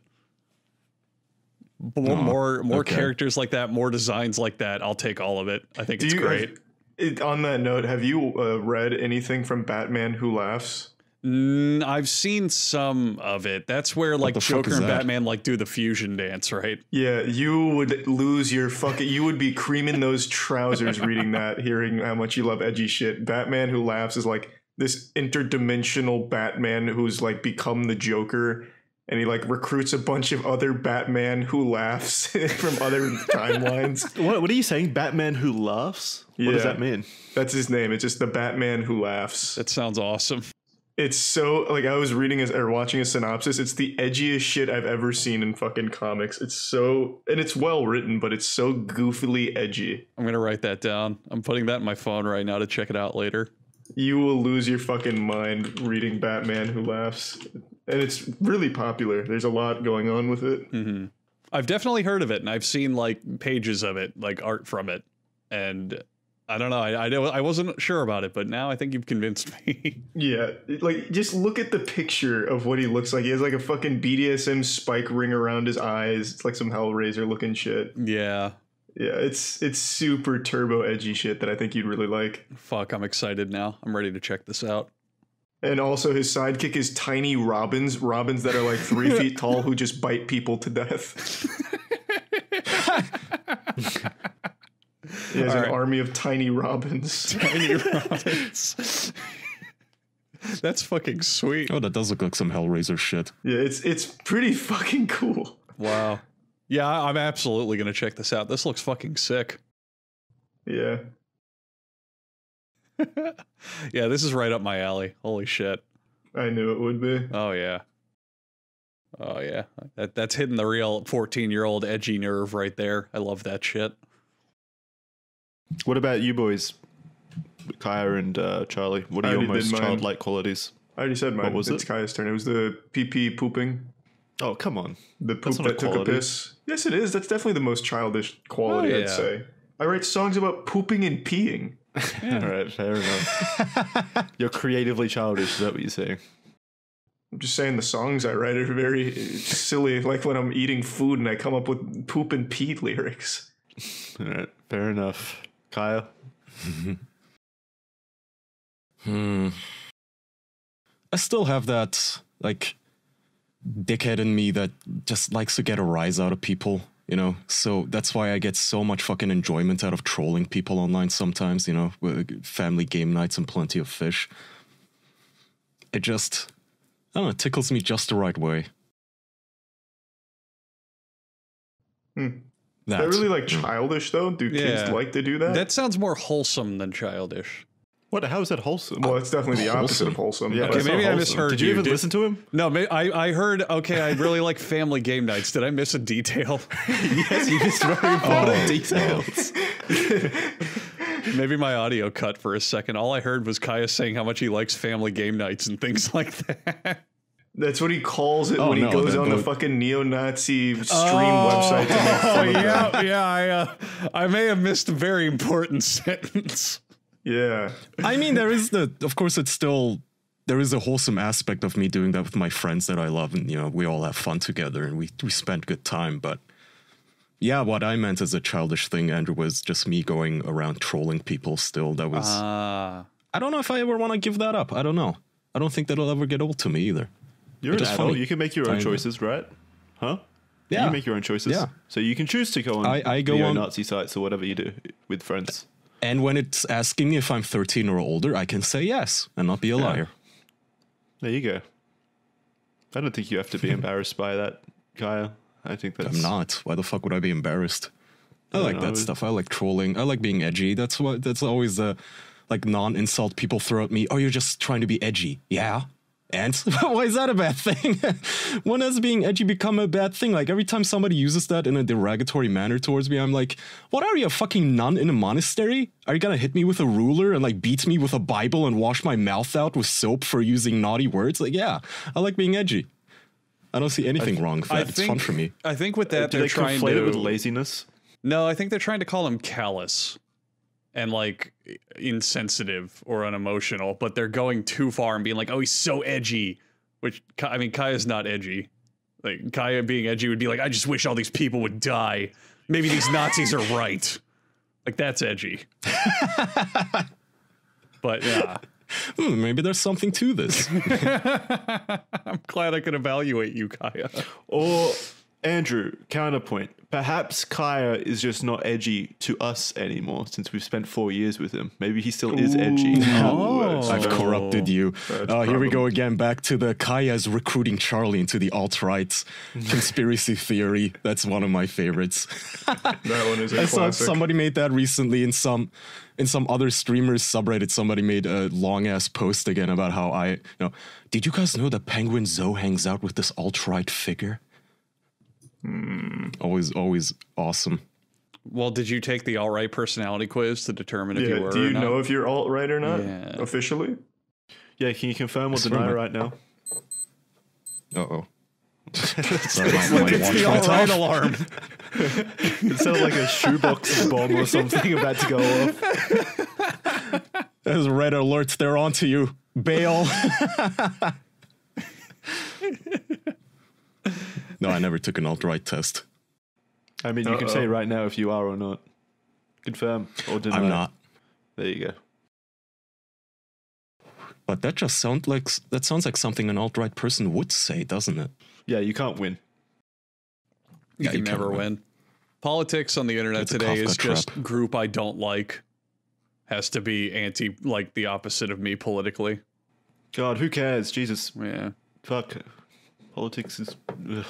More, Aw, more, more okay. characters like that, more designs like that. I'll take all of it. I think Do it's you, great. It, on that note, have you uh, read anything from Batman Who Laughs? Mm, I've seen some of it. That's where like Joker and? Batman like do the fusion dance, right? Yeah, you would lose your fucking. You would be creaming those trousers reading that, hearing how much you love edgy shit. Batman Who Laughs is like this interdimensional Batman who's like become the Joker, and he like recruits a bunch of other Batman who laughs from other timelines. What, what are you saying? Batman who laughs? What does that mean? That's his name. It's just the Batman who laughs. That sounds awesome. It's so like I was reading a, or watching a synopsis. It's the edgiest shit I've ever seen in fucking comics. It's so and it's well written, but it's so goofily edgy. I'm gonna write that down. I'm putting that in my phone right now to check it out later. You will lose your fucking mind reading Batman Who Laughs, and it's really popular. There's a lot going on with it. hmm I've definitely heard of it, and I've seen like pages of it, like art from it, and I don't know. I I, I wasn't sure about it, but now I think you've convinced me. (laughs) Yeah, like just look at the picture of what he looks like. He has like a fucking BDSM spike ring around his eyes. It's like some Hellraiser looking shit. yeah. Yeah, it's it's super turbo edgy shit that I think you'd really like. Fuck, I'm excited now. I'm ready to check this out. And also, his sidekick is tiny robins, robins that are like three (laughs) feet tall who just bite people to death. he has All an right. army of tiny robins. Tiny robins. That's fucking sweet. Oh, that does look like some Hellraiser shit. Yeah, it's it's pretty fucking cool. Wow. Yeah, I'm absolutely gonna check this out. This looks fucking sick. Yeah, (laughs) yeah, this is right up my alley. Holy shit. I knew it would be. Oh yeah. Oh yeah. That that's hitting the real 14 year old edgy nerve right there. I love that shit. What about you boys, Kaya and uh, Charlie? What I are your already did most childlike qualities? I already said mine. was it's it? Kaya's turn. It was the PP pooping. Oh, come on. The poop That's a that took a piss. Yes, it is. That's definitely the most childish quality, Oh, I'd say. I write songs about pooping and peeing. All right, fair enough. (laughs) You're creatively childish. Is that what you're saying? I'm just saying the songs I write are very silly. Like when I'm eating food and I come up with poop and pee lyrics. All right, fair enough. Kyle. (laughs) Hmm. I still have that like dickhead in me that just likes to get a rise out of people, you know. So that's why I get so much fucking enjoyment out of trolling people online sometimes, you know, with family game nights and plenty of fish. It just I don't know, it tickles me just the right way. Hmm. That, They're really like mm. childish though. Do kids like to do that? That sounds more wholesome than childish. What? How is that wholesome? well, it's definitely the opposite of wholesome. yeah, but- it's maybe not I wholesome. misheard Did you, you. even Did- listen to him? No, may- I I heard. Okay, I really like family game nights. Did I miss a detail? (laughs) yes, you missed very (laughs) important details. (laughs) Maybe my audio cut for a second. All I heard was Kaya saying how much he likes family game nights and things like that. That's what he calls it Oh, when he goes the- on the the- fucking neo-Nazi stream website to make Oh fun of yeah, yeah. I uh, I may have missed a very important sentence. Yeah. I mean, there is the, of course, it's still, there is a wholesome aspect of me doing that with my friends that I love, and you know, we all have fun together and we we spend good time. But yeah, what I meant as a childish thing, Andrew, was just me going around trolling people. Still, that was. Ah, I don't know if I ever want to give that up. I don't know. I don't think that'll ever get old to me either. You're an It's adult. funny. You can make your own choices, right? Huh? Yeah. You make your own choices. Yeah. So you can choose to go on I- I go on- neo-Nazi sites or whatever you do with friends. And when it's asking me if I'm 13 or older, I can say yes and not be a liar. There you go. I don't think you have to be (laughs) embarrassed by that, Kaya. I think that's I'm not. Why the fuck would I be embarrassed? I don't like know. that stuff. I like trolling. I like being edgy. That's what. That's always the like non-insult people throw at me. Oh, you're just trying to be edgy. Yeah. And (laughs) why is that a bad thing? (laughs) when has being edgy become a bad thing? Like every time somebody uses that in a derogatory manner towards me, I'm like, "What are you, a fucking nun in a monastery? Are you gonna hit me with a ruler and like beat me with a Bible and wash my mouth out with soap for using naughty words?" Like, yeah, I like being edgy. I don't see anything wrong with that. I it's think fun for me. I think with uh, that Do they're they trying conflate to it with laziness? No, I think they're trying to call him callous and like insensitive or unemotional, but they're going too far and being like, "Oh, he's so edgy." Which I mean, Kaya's not edgy. Like Kaya being edgy would be like, "I just wish all these people would die. Maybe these Nazis are right." Like that's edgy. (laughs) but yeah, Hmm, maybe there's something to this. (laughs) I'm glad I could evaluate you, Kaya. Or Andrew, counterpoint. Perhaps Kaya is just not edgy to us anymore since we've spent four years with him. Maybe he still is edgy. (laughs) Oh. I've corrupted you. Uh, here we go again, back to the Kaya's recruiting Charlie into the alt right (laughs) conspiracy theory. That's one of my favorites. (laughs) That one is a I saw somebody made that recently in some in some other streamers subreddit. Somebody made a long ass post again about how I, you know, did you guys know that Penguinz0 hangs out with this alt right figure? Always, always awesome. Well, did you take the all right personality quiz to determine if yeah, you were? do or you not? know if you're alt right or not Yeah. officially? Yeah, can you confirm or That's deny right. right now? Uh oh. (laughs) Sorry, my, my watch the all went right alarm. (laughs) It sounded like a shoebox bomb or (laughs) something about to go off. There's red alerts. They're onto you. Bail. No, I never took an alt right test. I mean, you can Uh-oh. say right now if you are or not. Confirm or deny. I'm not. There you go. But that just sounds like that sounds like something an alt right person would say, doesn't it? Yeah, you can't win. You Yeah, can you never win. win. Politics on the internet It's today Kafka is just trap. group I don't like. Has to be anti, like the opposite of me politically. God, who cares? Jesus, Yeah, fuck. Politics is. Ugh.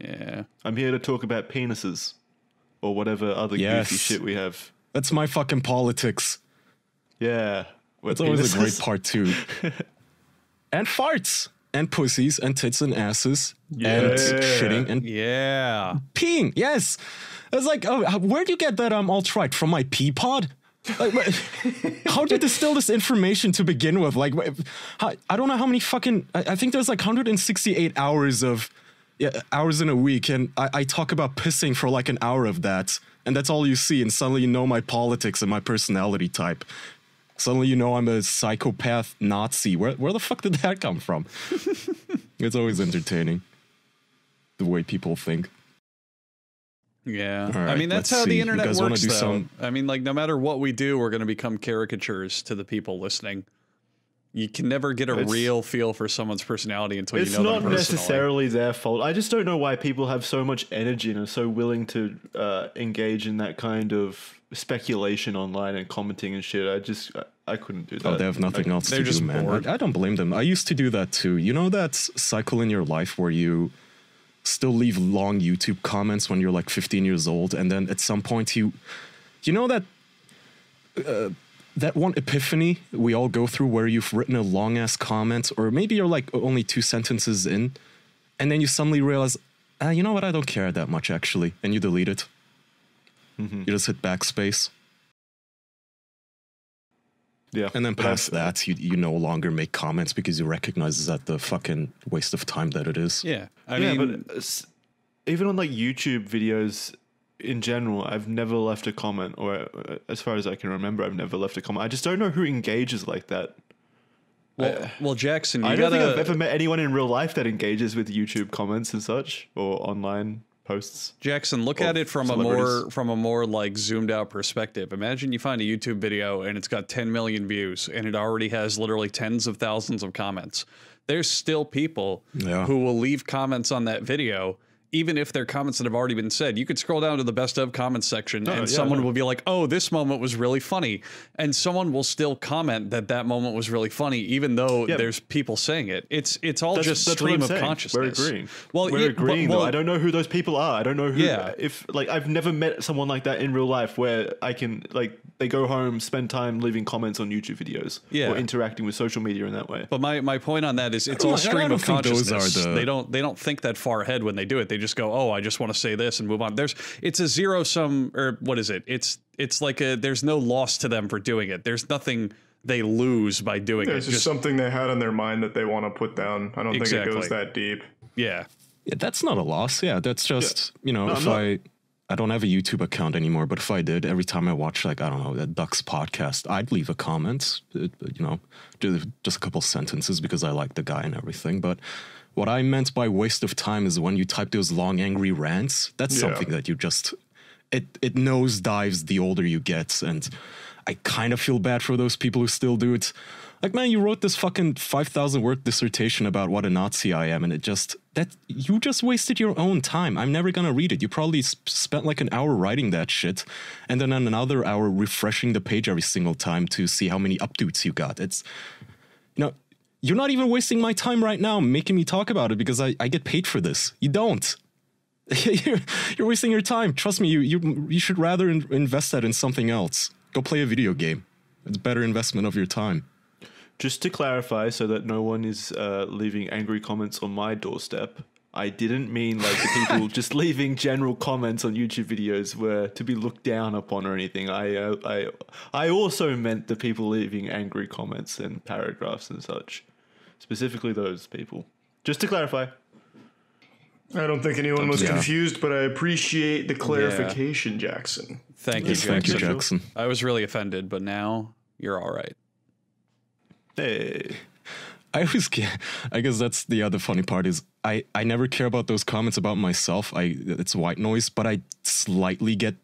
Yeah. I'm here to talk about penises or whatever other Yes. goofy shit we have. That's my fucking politics. Yeah. What It's always a great part too. (laughs) and farts. And pussies and tits and asses and shitting and Yeah. peeing. Yes. It's like, oh, where do you get that um alt right from my pee pod? Like, (laughs) how did you distill this information to begin with? Like, how, I don't know how many fucking. I, I think there's like 168 hours of yeah, hours in a week, and I, I talk about pissing for like an hour of that, and that's all you see, and suddenly you know my politics and my personality type. Suddenly you know I'm a psychopath Nazi. Where where the fuck did that come from? (laughs) it's always entertaining the way people think. Yeah. All I mean, that's how see. the internet works, though. some- I mean, like, no matter what we do, we're going to become caricatures to the people listening. You can never get a It's- real feel for someone's personality until you know not them personally. necessarily their fault. I just don't know why people have so much energy and are so willing to uh, engage in that kind of speculation online and commenting and shit. I just I, I couldn't do that. Oh, they have nothing else to just do, man. bored. I, I don't blame them. I used to do that too. You know that cycle in your life where you still leave long YouTube comments when you're like 15 years old, and then at some point you, you know that. Uh, that one epiphany we all go through where you've written a long ass comment, or maybe you're like only two sentences in, and then you suddenly realize, ah, you know what, I don't care that much actually, and you delete it. Mm-hmm. You just hit backspace. yeah, And then But I've- past that, you you no longer make comments because you recognize that the fucking waste of time that it is. Yeah. I yeah, mean, but even on like YouTube videos in general, I've never left a comment, or uh, as far as I can remember, I've never left a comment. I just don't know who engages like that. well, well, Jackson, you I don't gotta. think I've ever met anyone in real life that engages with YouTube comments and such or online posts. Jackson, look at it from a more from a more like zoomed out perspective. Imagine you find a YouTube video and it's got 10 million views and it already has literally tens of thousands of comments. There's still people Yeah. who will leave comments on that video even if they're comments that have already been said. You could scroll down to the best of comments section Oh, and yeah, someone no. will be like, "Oh, this moment was really funny." And someone will still comment that that moment was really funny even though Yeah. there's people saying it. It's it's all That's, just that's stream of saying. consciousness. We're agreeing. Well, we're yeah, but- agreeing. well, though. I don't know who those people are. I don't know who. Yeah. If like I've never met someone like that in real life where I can like they go home, spend time leaving comments on YouTube videos, Yeah. or interacting with social media in that way. But my, my point on that is it's oh, don't- all stream of consciousness. the- They don't they don't think that far ahead when they do it. They just go, oh, I just want to say this and move on. There's it's a zero sum or what is it? It's it's like a there's no loss to them for doing it. There's nothing they lose by doing There's it. There's just, something they had on their mind that they want to put down. I don't think it goes that deep. yeah. Yeah, that's not a loss. Yeah, that's just you know No, if I'm I I don't have a YouTube account anymore, but if I did, every time I watch like I don't know that Ducks podcast, I'd leave a comment. uh, You know, ju- just a couple sentences because I like the guy and everything. But what I meant by waste of time is when you type those long angry rants. That's Yeah. something that you just it it nose dives the older you get, and I kind of feel bad for those people who still do it. Like, man, you wrote this fucking five thousand word dissertation about what a Nazi I am, and it just that you just wasted your own time. I'm never gonna read it. You probably s- spent like an hour writing that shit, and then another hour refreshing the page every single time to see how many updates you got. It's you know. You're not even wasting my time right now making me talk about it because I, I get paid for this. You don't. (laughs) you're, you're wasting your time. Trust me, you you you should rather in, invest that in something else. Go play a video game. It's a better investment of your time. Just to clarify, so that no one is uh, leaving angry comments on my doorstep, I didn't mean like the people (laughs) just leaving general comments on YouTube videos were to be looked down upon or anything. I uh, I I also meant the people leaving angry comments and paragraphs and such, specifically those people. Just to clarify. I don't think anyone was Yeah. confused, but I appreciate the clarification, Jackson. Thank you, Yes, thank you, Jackson. Jackson. I was really offended, but now you're all right. Hey, I always get, (laughs) I guess that's the other funny part is I, I never care about those comments about myself. I it's white noise, but I slightly get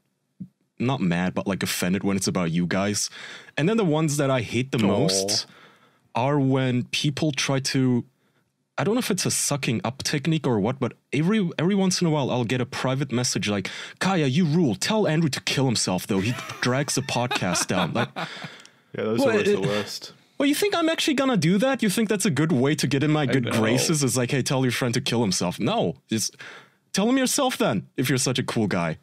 not mad, but like offended when it's about you guys. And then the ones that I hate the most are when people try to I don't know if it's a sucking up technique or what, but every every once in a while I'll get a private message like, Kaya, you rule. Tell Andrew to kill himself though. He drags the podcast down. Like (laughs) yeah, those Well, are always it- the worst. Well, you think I'm actually gonna do that? You think that's a good way to get in my good graces? Is like, hey, tell your friend to kill himself. No, just tell him yourself then. If you're such a cool guy,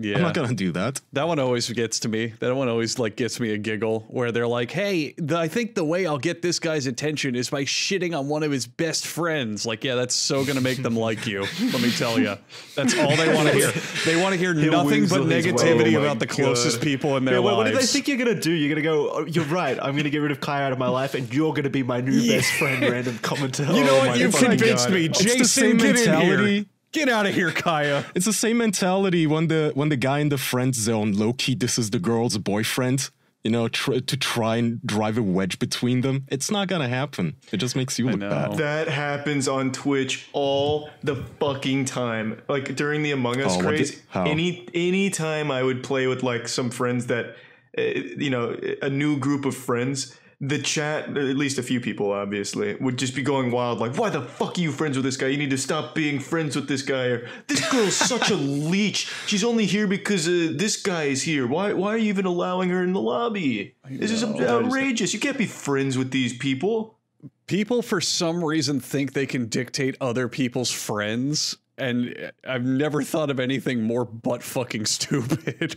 Yeah. I'm not gonna do that. That one always gets to me. That one always like gets me a giggle where they're like, "Hey, the, I think the way I'll get this guy's attention is by shitting on one of his best friends." Like, yeah, that's so gonna make them like you. Let me tell you, that's all they want to hear. They want to hear nothing but weasel his way. negativity Oh my about the closest God. people in their Yeah, what, what do they think you're gonna do? You're gonna go. Oh, you're right. I'm gonna get rid of Kai out of my life, and you're gonna be my new best friend, random commenter. You know oh what? You've fucking convinced God. me, It's the Jason. same Get in here. mentality. Get out of here, Kaya. It's the same mentality when the when the guy in the friend zone low key this is the girl's boyfriend. You know, tr- to try and drive a wedge between them. It's not gonna happen. It just makes you look know. bad. That happens on Twitch all the fucking time. Like during the Among Us Oh, craze, did- any any time I would play with like some friends that, uh, you know, a new group of friends, the chat, at least a few people obviously, would just be going wild. Like, why the fuck are you friends with this guy? You need to stop being friends with this guy. Or this girl's such a (laughs) leech. She's only here because uh, this guy is here. Why why are you even allowing her in the lobby? This is outrageous. You can't be friends with these people. people for some reason think they can dictate other people's friends and i've never thought of anything more butt fucking stupid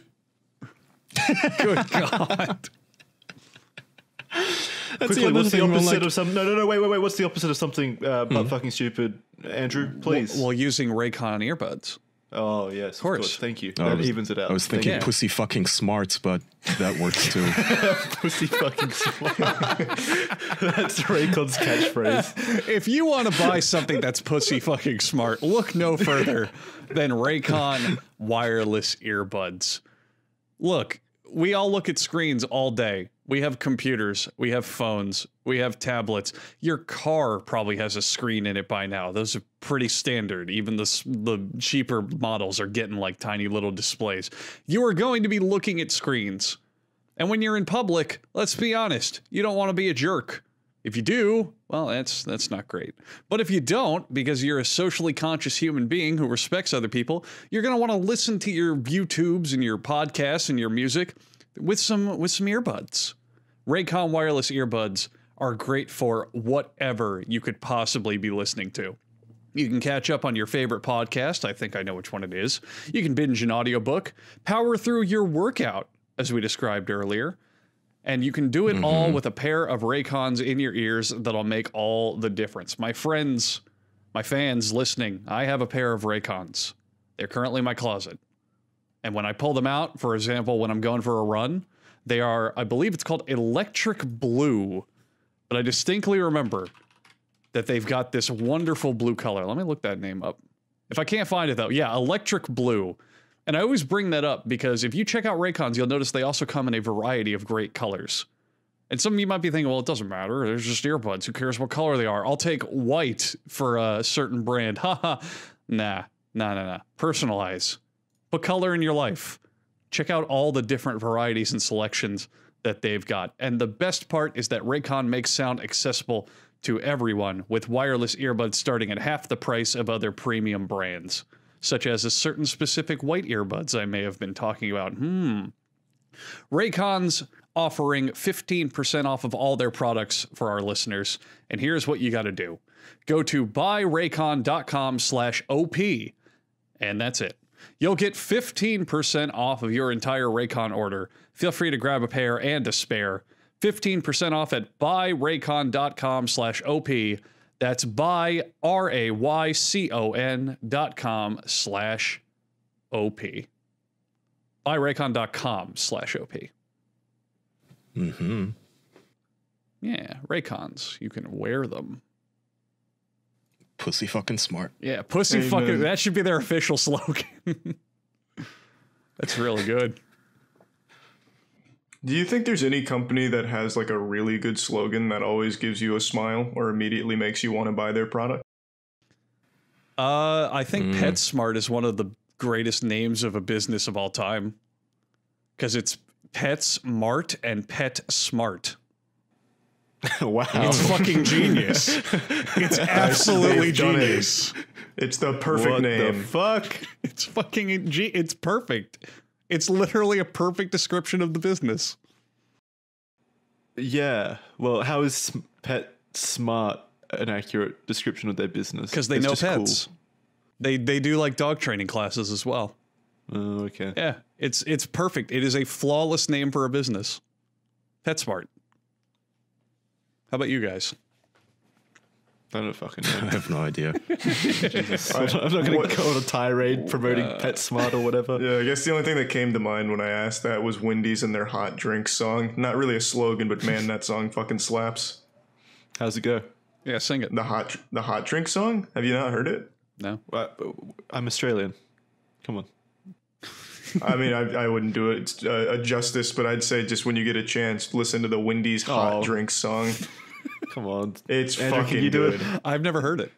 (laughs) good god That's Quickly, what's the opposite like- of some? No, no, no. Wait, wait, wait. What's the opposite of something uh, but fucking stupid? Andrew, please. well using raycon earbuds oh yes, of course. course. Thank you. I that was- evens it out. I was thinking Yeah. pussy fucking smarts, but that works too. (laughs) pussy fucking smart. (laughs) That's Raycon's catchphrase. (laughs) if you want to buy something that's pussy fucking smart look no further than raycon wireless earbuds look we all look at screens all day we have computers we have phones we have tablets. Your car probably has a screen in it by now. Those are pretty standard. Even the the cheaper models are getting like tiny little displays. You are going to be looking at screens. And when you're in public let's be honest you don't want to be a jerk. If you do, well, that's that's not great. But if you don't, because you're a socially conscious human being who respects other people, you're gonna want to listen to your YouTubes and your podcasts and your music with some with some earbuds. Raycon wireless earbuds are great for whatever you could possibly be listening to. You can catch up on your favorite podcast. I think I know which one it is. You can binge an audiobook, power through your workout, as we described earlier. And you can do it mm-hmm. all with a pair of Raycons in your ears that'll make all the difference. My friends, my fans listening, I have a pair of Raycons. They're currently in my closet. And when I pull them out, for example, when I'm going for a run, they are, I believe it's called Electric Blue. But I distinctly remember that they've got this wonderful blue color. Let me look that name up. If I can't find it though, yeah, Electric Blue. And I always bring that up because if you check out Raycons, you'll notice they also come in a variety of great colors. And some of you might be thinking, well, it doesn't matter. There's just earbuds. Who cares what color they are? I'll take white for a certain brand. (laughs) Haha. nah, nah, nah, nah. Personalize. Put color in your life. Check out all the different varieties and selections that they've got. And the best part is that Raycon makes sound accessible to everyone with wireless earbuds starting at half the price of other premium brands, such as a certain specific white earbuds I may have been talking about. Hmm. Raycon's offering 15% off of all their products for our listeners. And here's what you got to do. Go to buyraycon.com slash OP, and that's it. You'll get 15% off of your entire Raycon order. Feel free to grab a pair and a spare. 15% off at buyraycon.com slash OP. That's buy, R-A-Y-C-O-N dot com slash OP. Buyraycon.com slash OP. hmm Yeah, Raycons. You can wear them. Pussy fucking smart. Yeah, pussy Amen. fucking. That should be their official slogan. (laughs) That's really good. Do you think there's any company that has like a really good slogan that always gives you a smile or immediately makes you want to buy their product? Uh, I think PetSmart is one of the greatest names of a business of all time because it's PetSmart and Pet Smart. (laughs) wow. It's fucking genius. (laughs) It's absolutely They've it. genius. It's the perfect what name. the fuck? It's fucking. ge- It's perfect. It's literally a perfect description of the business. Yeah. Well, how is Pet Smart an accurate description of their business? Because they It's know just cool. pets. They they do like dog training classes as well. Oh, okay. Yeah, it's it's perfect. It is a flawless name for a business. PetSmart. How about you guys? I don't fucking (laughs) I have no idea. (laughs) I'm not going to go on a tirade promoting PetSmart or whatever. Yeah, I guess the only thing that came to mind when I asked that was Wendy's and their hot drink song. Not really a slogan, but man, that song fucking slaps. How's it go? Yeah, sing it. The hot the hot drink song? Have you not heard it? No. Uh, I'm Australian. Come on. (laughs) I mean, I, I wouldn't do it uh, a justice, but I'd say just when you get a chance, listen to the Wendy's hot Oh. drink song. Come on. It's Andrew, fucking can you do good. it? I've never heard it.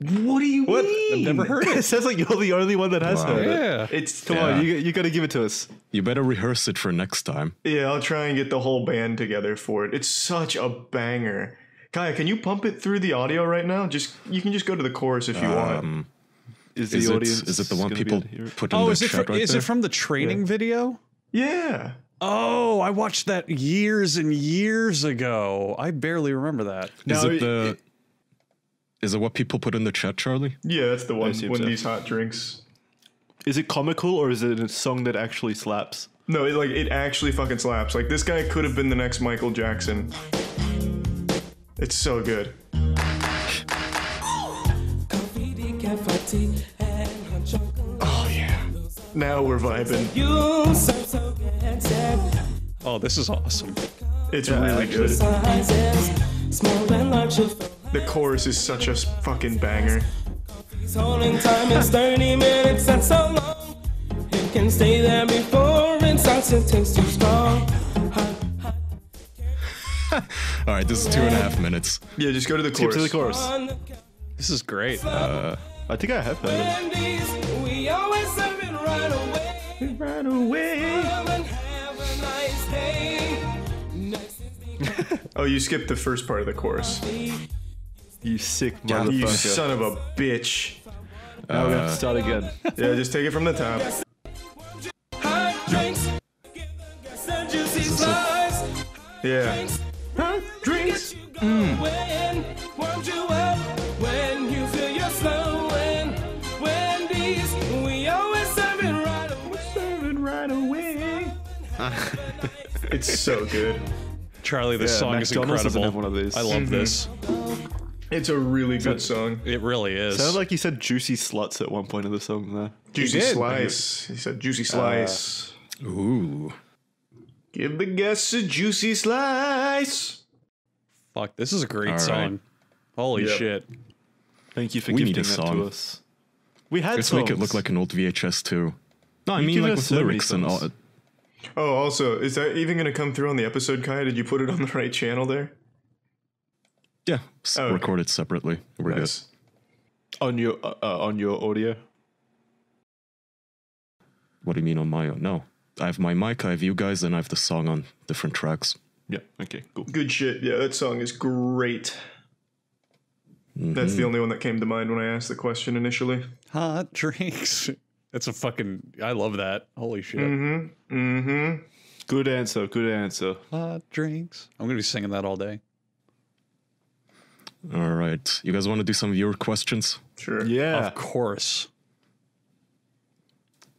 What do you What? mean? I've never heard (laughs) it it. sounds like you're the only one that has Wow. heard it. Yeah. It's Come Yeah. on, you, you got to give it to us. You better rehearse it for next time. Yeah, I'll try and get the whole band together for it. It's such a banger. Kaya, can you pump it through the audio right now? Just you can just go to the chorus if you want. Um, Is the is, it, audience is it the one gonna be people able to hear it? put in Oh, the is it chat fr- right is there? it from the training video? Yeah. Oh, I watched that years and years ago. I barely remember that. Is No, it it- the? Is it what people put in the chat, Charlie? Yeah, that's the one. assume so. Wendy's hot drinks. Is it comical or is it a song that actually slaps? No, it, like it actually fucking slaps. Like this guy could have been the next Michael Jackson. It's so good. Yeah. Now we're vibing. Oh, this is awesome. It's really good. The chorus is such a fucking banger. Holding time is 30 minutes, that's so long. It can stay there before it starts to taste too strong. (laughs) All right, this is two and a half minutes. Yeah, just go to the Skip chorus. to the chorus. This is great. Uh, I think I have heard is (laughs) the Oh, you skipped the first part of the chorus. You sick motherfucker. You son of a bitch. now we have to start again. (laughs) Yeah, just take it from the top. hot drinks. Give the (laughs) it's so good. Charlie, this Yeah, song McDonald's is incredible. have one of these. I love mm-hmm. this. It's a really good song. It really is. Sounded like you said juicy sluts at one point in the song there. Juicy did. slice. He said juicy uh, slice. Ooh, Give the guests a juicy slice. Fuck, this is a great All right. song. Holy Yep. shit. Thank you for We need gifting a that song. to us. We had let's make it look like an old VHS too. No, I You mean like with so many lyrics and all. Songs. Oh, also, is that even going to come through on the episode, Kai? Did you put it on the right channel there? Yeah, s- Oh, okay. recorded separately. We're good. Nice. on your uh, uh, on your audio. What do you mean on my own? No, I have my mic, I have you guys, and I have the song on different tracks. Yeah. Okay. Cool. Good shit. Yeah, that song is great. That's the only one that came to mind when I asked the question initially. Hot drinks. That's a fucking. I love that. Holy shit. Mm-hmm. Mm-hmm. Good answer. Good answer. Hot drinks. I'm gonna be singing that all day. All right, you guys want to do some viewer questions? Sure. Yeah. Of course.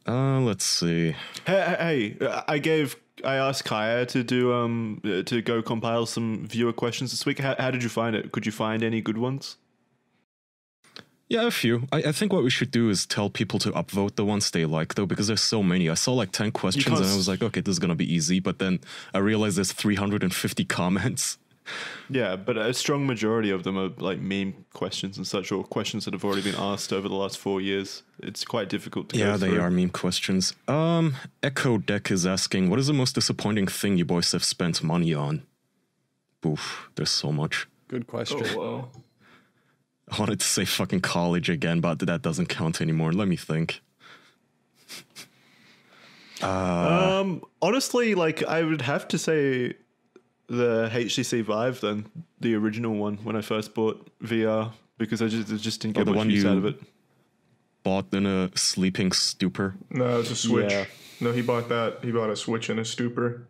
Uh, let's see. Hey, hey, hey, uh, I gave I asked Kaya to do um uh, to go compile some viewer questions this week. How, how did you find it? Could you find any good ones? Yeah, a few. I, I think what we should do is tell people to upvote the ones they like, though, because there's so many. I saw like 10 questions can't and I was like, okay, this is going to be easy. But then I realized there's 350 comments. Yeah, but a strong majority of them are like meme questions and such, or questions that have already been asked over the last four years. It's quite difficult to. Yeah, go they are meme questions. Um, Echo Deck is asking, what is the most disappointing thing you boys have spent money on? Oof, there's so much. Good question. Oh, wow. I (laughs) wanted to say fucking college again, but that doesn't count anymore. Let me think. (laughs) Um, honestly, like I would have to say the HTC Vive, then the original one when I first bought VR because I just I just didn't Oh, get the much one use you- out of it. Bought in a sleeping stupor. No, it's a Switch. Yeah. No, he bought that. He bought a Switch in a stupor.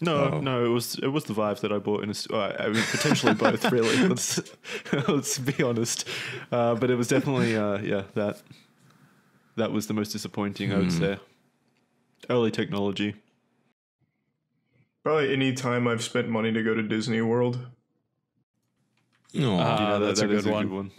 No, Oh. no, it was it was the Vive that I bought in a. s- uh, I mean, potentially both, (laughs) really. Let's (laughs) let's be honest. Uh, but it was definitely uh, yeah that that was the most disappointing. I Hmm. would say early technology. Probably any time I've spent money to go to Disney World. No, Ah, Yeah, that- that's a that is good one. one.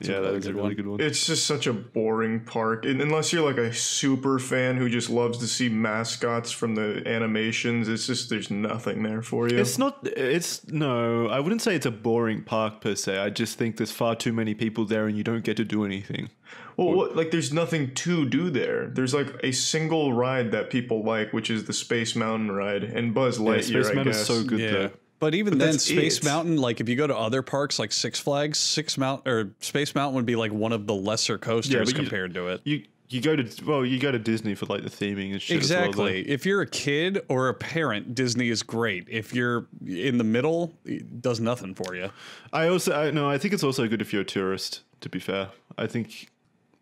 A yeah, really that is a really one. good one. It's just such a boring park. And unless you're like a super fan who just loves to see mascots from the animations, it's just there's nothing there for you. It's not. It's no. I wouldn't say it's a boring park per se. I just think there's far too many people there, and you don't get to do anything. well, what, like there's nothing to do there. There's like a single ride that people like, which is the Space Mountain ride and Buzz Yeah, Lightyear. Space I Mountain guess. is so good Yeah. though. But even then, Space it. Mountain, like if you go to other parks like Six Flags, Six Mount or Space Mountain would be like one of the lesser coasters but you- compared to it. You you go to well, you go to Disney for like the theming and shit. as well. Exactly. if you're a kid or a parent, Disney is great. If you're in the middle, it does nothing for you. I also I, no. I think it's also good if you're a tourist. To be fair, I think.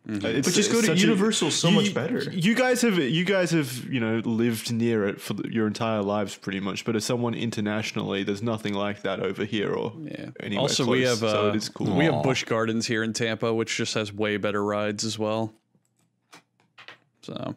Mm-hmm. uh, But just go to such a- Universal so you- much better. You guys have you guys have you know lived near it for the- your entire lives pretty much. But as someone internationally, there's nothing like that over here or Yeah. anywhere also, close, we have uh, so it is cool. we have Aw. Busch Gardens here in Tampa, which just has way better rides as well. So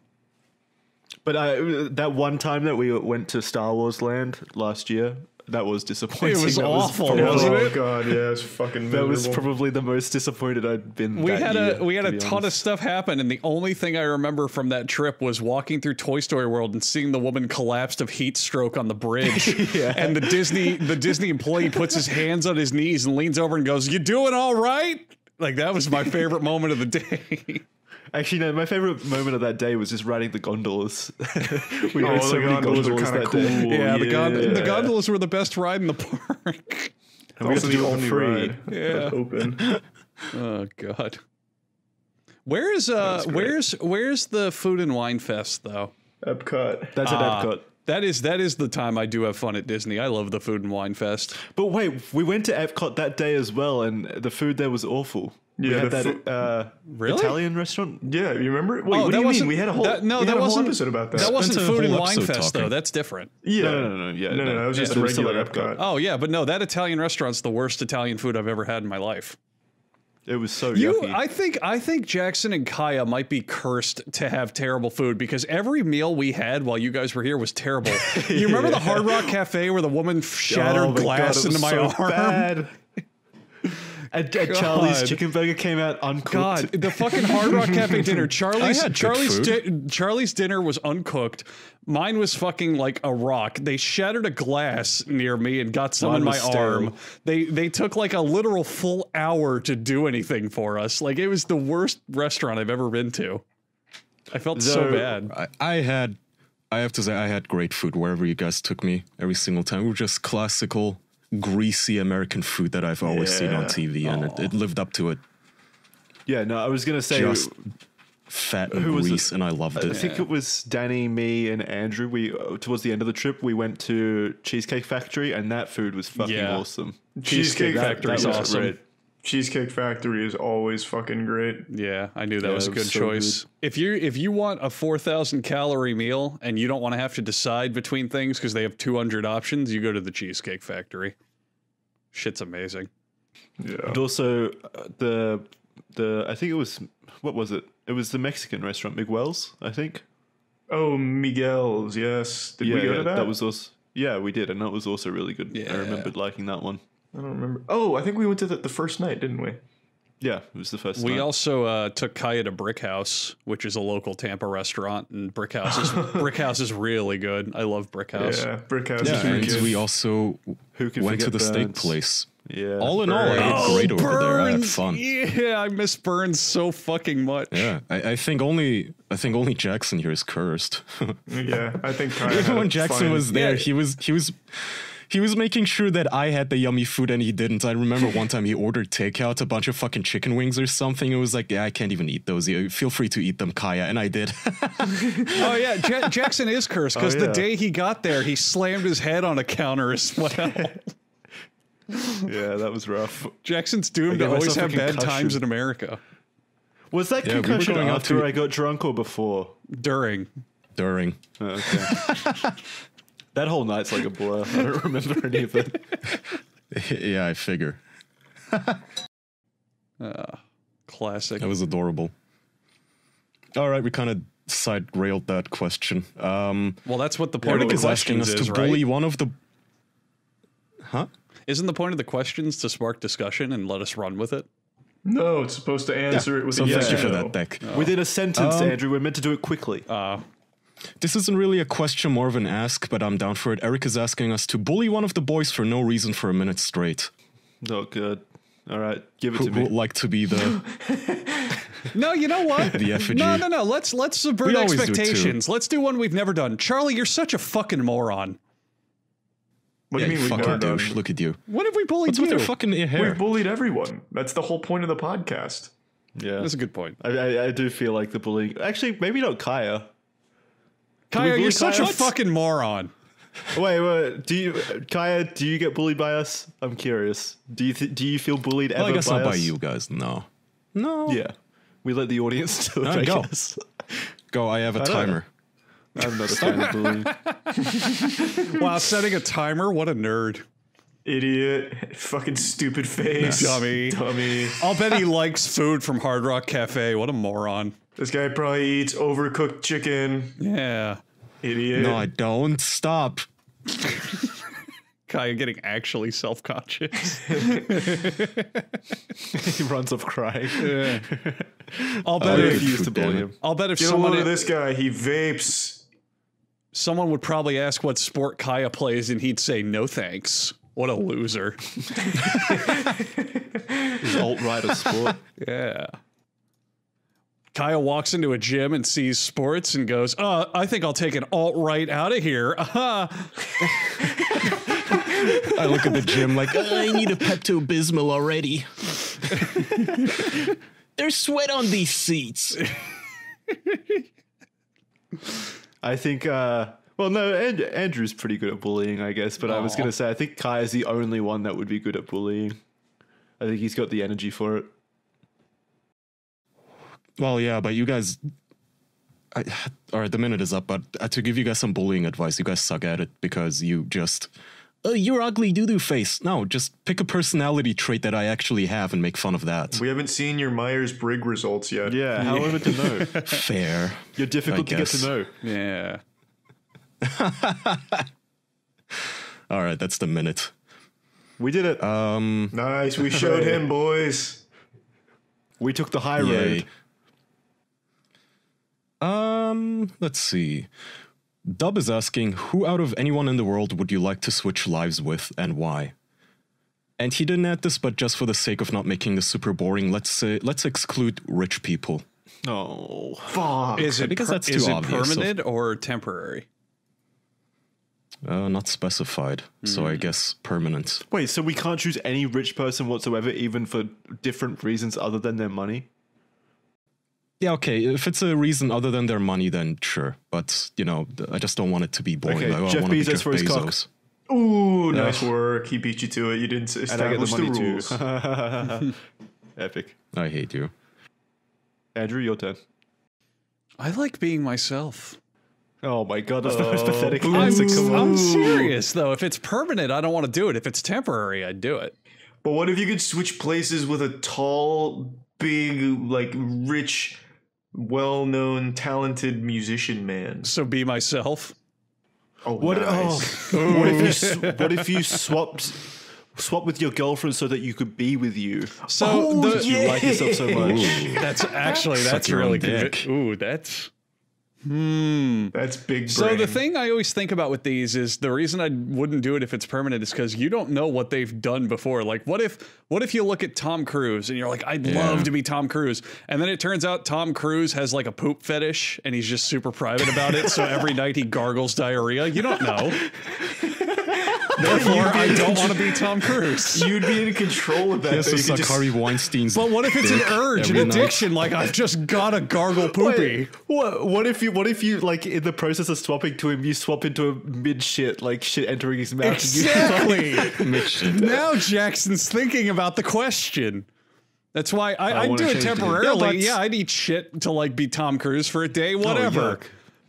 But I, that one time that we went to Star Wars Land last year, that was disappointing. It was That awful, probably- wasn't oh it? god, yeah, it's fucking. That was probably the most disappointed I'd been. we that had year, a we had to a be ton of stuff happen, and the only thing I remember from that trip was walking through Toy Story World and seeing the woman collapsed of heat stroke on the bridge. (laughs) And the Disney the Disney employee puts his hands on his knees and leans over and goes, "You doing all right?" Like that was my favorite moment of the day. (laughs) Actually, no. My favorite moment of that day was just riding the gondolas. (laughs) we Oh, rode so the many gondolas are gondolas kinda that day. cool. yeah, the, gond- the gondolas were the best ride in the park. And we got also to do the only free. ride Yeah. that's (laughs) open. Oh god. Where is uh where's where's the food and wine fest though? Epcot. That's at Ah, Epcot. That is that is the time I do have fun at Disney. I love the food and wine fest. But wait, we went to Epcot that day as well, and the food there was awful. We Yeah, had that fu- uh, Really? Italian restaurant. Yeah, you remember? Wait, Oh, what that do you mean? wasn't- We had a whole that- no, that a whole wasn't- episode about that. That wasn't Spent a food and wine episode fest though. That's different. yeah, No, no, no, no. Yeah, no, no, that was just Yeah, the it was still regular Epcot. Epcot. Oh yeah, but no, that Italian restaurant's the worst Italian food I've ever had in my life. It was so You, yucky. I think, I think Jackson and Kaya might be cursed to have terrible food because every meal we had while you guys were here was terrible. (laughs) You remember the Hard Rock Cafe where the woman shattered Oh glass God, into my so (laughs) arm? Bad. And, and Charlie's chicken burger came out uncooked. God, the fucking Hard Rock Cafe dinner. (laughs) Charlie's I had Charlie's di- Charlie's dinner was uncooked. Mine was fucking like a rock. They shattered a glass near me and got some Mine in my was sterile. arm. They they took like a literal full hour to do anything for us. Like it was the worst restaurant I've ever been to. I felt so So- bad. I, I had, I have to say, I had great food wherever you guys took me every single time. We were just classical, greasy American food that I've always seen on Yeah. TV, and it, it lived up to it. yeah, no, I was gonna say. Just fat and Who was it? grease, and I loved it. I it. think it was Danny, me, and Andrew. We uh, towards the end of the trip, we went to Cheesecake Factory, and that food was fucking Yeah. awesome. Cheesecake That- Factory's that was awesome. great. Cheesecake Factory is always fucking great. Yeah, I knew that Yeah, was a good was so choice. If you if you want a four thousand calorie meal and you don't want to have to decide between things because they have two hundred options, you go to the Cheesecake Factory. Shit's amazing. Yeah. And also uh, the the I think it was what was it? It was the Mexican restaurant Miguel's. I think. Oh, Miguel's. Yes. Did yeah, we go yeah, to that? was also yeah we did, and that was also really good. Yeah. I remembered liking that one. I don't remember. Oh, I think we went to the, the first night, didn't we? Yeah, it was the first. We time. also uh, took Kaya to Brick House, which is a local Tampa restaurant, and Brick House is (laughs) Brick House is really good. I love Brick House. Yeah. Brick House Yeah, is and good. we also Who could went to forget the steak place. Yeah. All in all, I Burns. ate great over there. I had fun. Yeah, I miss Burns so fucking much. Yeah, I, I think only I think only Jackson here is cursed. (laughs) yeah, I think Kaya Even had when Jackson fine- was there, Yeah. he was he was he was making sure that I had the yummy food and he didn't. I remember one (laughs) time he ordered takeout a bunch of fucking chicken wings or something. It was like, yeah, I can't even eat those. Yeah, Feel free to eat them, Kaya, and I did. (laughs) Oh yeah, Ja- Jackson is cursed because Oh, the day he got there, he slammed his head on a counter as (laughs) well. Yeah, that was rough. Jackson's doomed to always have bad times in America. Was that Yeah, concussion going out after to- I got drunk or before? During. During. Oh, okay. That whole night's like a blur. I don't remember any of it. (laughs) yeah, I figure. (laughs) Classic. That was adorable. All right, we kind of side railed that question. Um, Well, that's what the point Eric of is the asking questions us is, to bully right? one of the. Huh? Isn't the point of the questions to spark discussion and let us run with it? No, it's supposed to answer it with So a yes thank you for no. that, Beck. Within a sentence, Um, Andrew, we're meant to do it quickly. Uh, This isn't really a question, more of an ask, but I'm down for it. Eric is asking us to bully one of the boys for no reason for a minute straight. oh, good. All right, give it Who to who would me. like to be the. no, you know what? (laughs) The effigy. No, no, no. Let's let's subvert We always do expectations. Let's do one we've never done. Charlie, you're such a fucking moron. What do you mean we've fucking never done? douche. Look at you. What have we bullied What's with you? your fucking hair? We've bullied everyone. That's the whole point of the podcast. Yeah, That's a good point. I, I, I do feel like the bullying. Actually, maybe not Kaya. Kaya, you're such Kaya? a fucking moron. Wait, wait. Do you, Kaya? Do you get bullied by us? I'm curious. Do you th- do you feel bullied ever well, I guess by not by you guys. No. No. Yeah, we let the audience do it. Ah, go. guess. Go. I have a timer. I'm not a fan of bullying. (laughs) (laughs) Wow, setting a timer. What a nerd. Idiot. Fucking stupid face. Dummy. Dummy. I'll bet he likes food from Hard Rock Cafe. What a moron. This guy probably eats overcooked chicken. Yeah. Idiot. No, I don't. Stop. Kaya getting actually self conscious. (laughs) he runs off crying. I'll bet oh, yeah. if used to bully him. I'll bet if Get someone load of this guy. He vapes. someone would probably ask what sport Kaya plays and he'd say no thanks. What a loser. (laughs) He's alt right of sport. (laughs) Yeah. Kaya walks into a gym and sees sports and goes, "Uh, I think I'll take an alt right out of here." Uh-huh. (laughs) I look at the gym like I need a Pepto Bismol already. (laughs) There's sweat on these seats. I think. uh well, no, and, Andrew's pretty good at bullying, I guess. But I was going to say, I think Kai is the only one that would be good at bullying. I think he's got the energy for it. Well, yeah, but you guys. I, all right, the minute is up, but uh, to give you guys some bullying advice, you guys suck at it because you just. Oh, you're ugly doo doo face. No, just pick a personality trait that I actually have and make fun of that. We haven't seen your Myers Briggs results yet. Yeah, how am I to know? (laughs) Fair. You're difficult to get to know. Yeah. (laughs) All right, that's the minute. We did it. Um, Nice. We showed (laughs) him, boys. we took the high Yay. road. Um, let's see. Dub is asking, who out of anyone in the world would you like to switch lives with and why? And he didn't add this, but just for the sake of not making this super boring, let's say let's exclude rich people. Oh, Fuck. Is it Because per- that's is too it obvious, so- permanent or temporary? Uh, not specified, so I guess permanent. wait. So we can't choose any rich person whatsoever, even for different reasons other than their money. Yeah, okay. If it's a reason other than their money, then sure. But you know, I just don't want it to be boring. Okay, Like, I Jeff wanna be Bezos for his cock. Bezos. Ooh, nice work. He beat you to it. You didn't s- And I get the establish the, rules. too. (laughs) (laughs) Epic. I hate you. Andrew, your turn. I like being myself. Oh my god, that's the oh. most Oh, pathetic boo. answer. I'm, Come on. I'm serious though. If it's permanent, I don't want to do it. If it's temporary, I'd do it. But what if you could switch places with a tall, big, like rich, well-known, talented musician man? So be myself. Oh, What? Oh, nice. Oh, (laughs) what if you? (laughs) What if you swapped? Swap with your girlfriend so that you could be with you. So Oh, the, Because you like yourself so (laughs) much. that's actually that's really good. Ooh, that's hmm. That's big. So the thing I always think about with these is the reason I wouldn't do it if it's permanent is because you don't know what they've done before. Like, what if what if you look at Tom Cruise and you're like, I'd love to be Tom Cruise, and then it turns out Tom Cruise has like a poop fetish and he's just super private about it. So every night he gargles diarrhea. You don't know. (laughs) (laughs) Therefore, I don't want to be Tom Cruise. (laughs) you'd be in control of that. Yes, so you it's like Harvey Weinstein's. But what if it's an urge, an every night. addiction? Like I've just got to gargle poopy. Wait, what? What if you? What if you like in the process of swapping to him, you swap into a mid shit, like shit entering his mouth. Exactly. (laughs) Mitch, now Jackson's thinking about the question. That's why I, I, do it temporarily. Yeah, Yeah, I'd eat shit to like be Tom Cruise for a day, oh, whatever. yuck.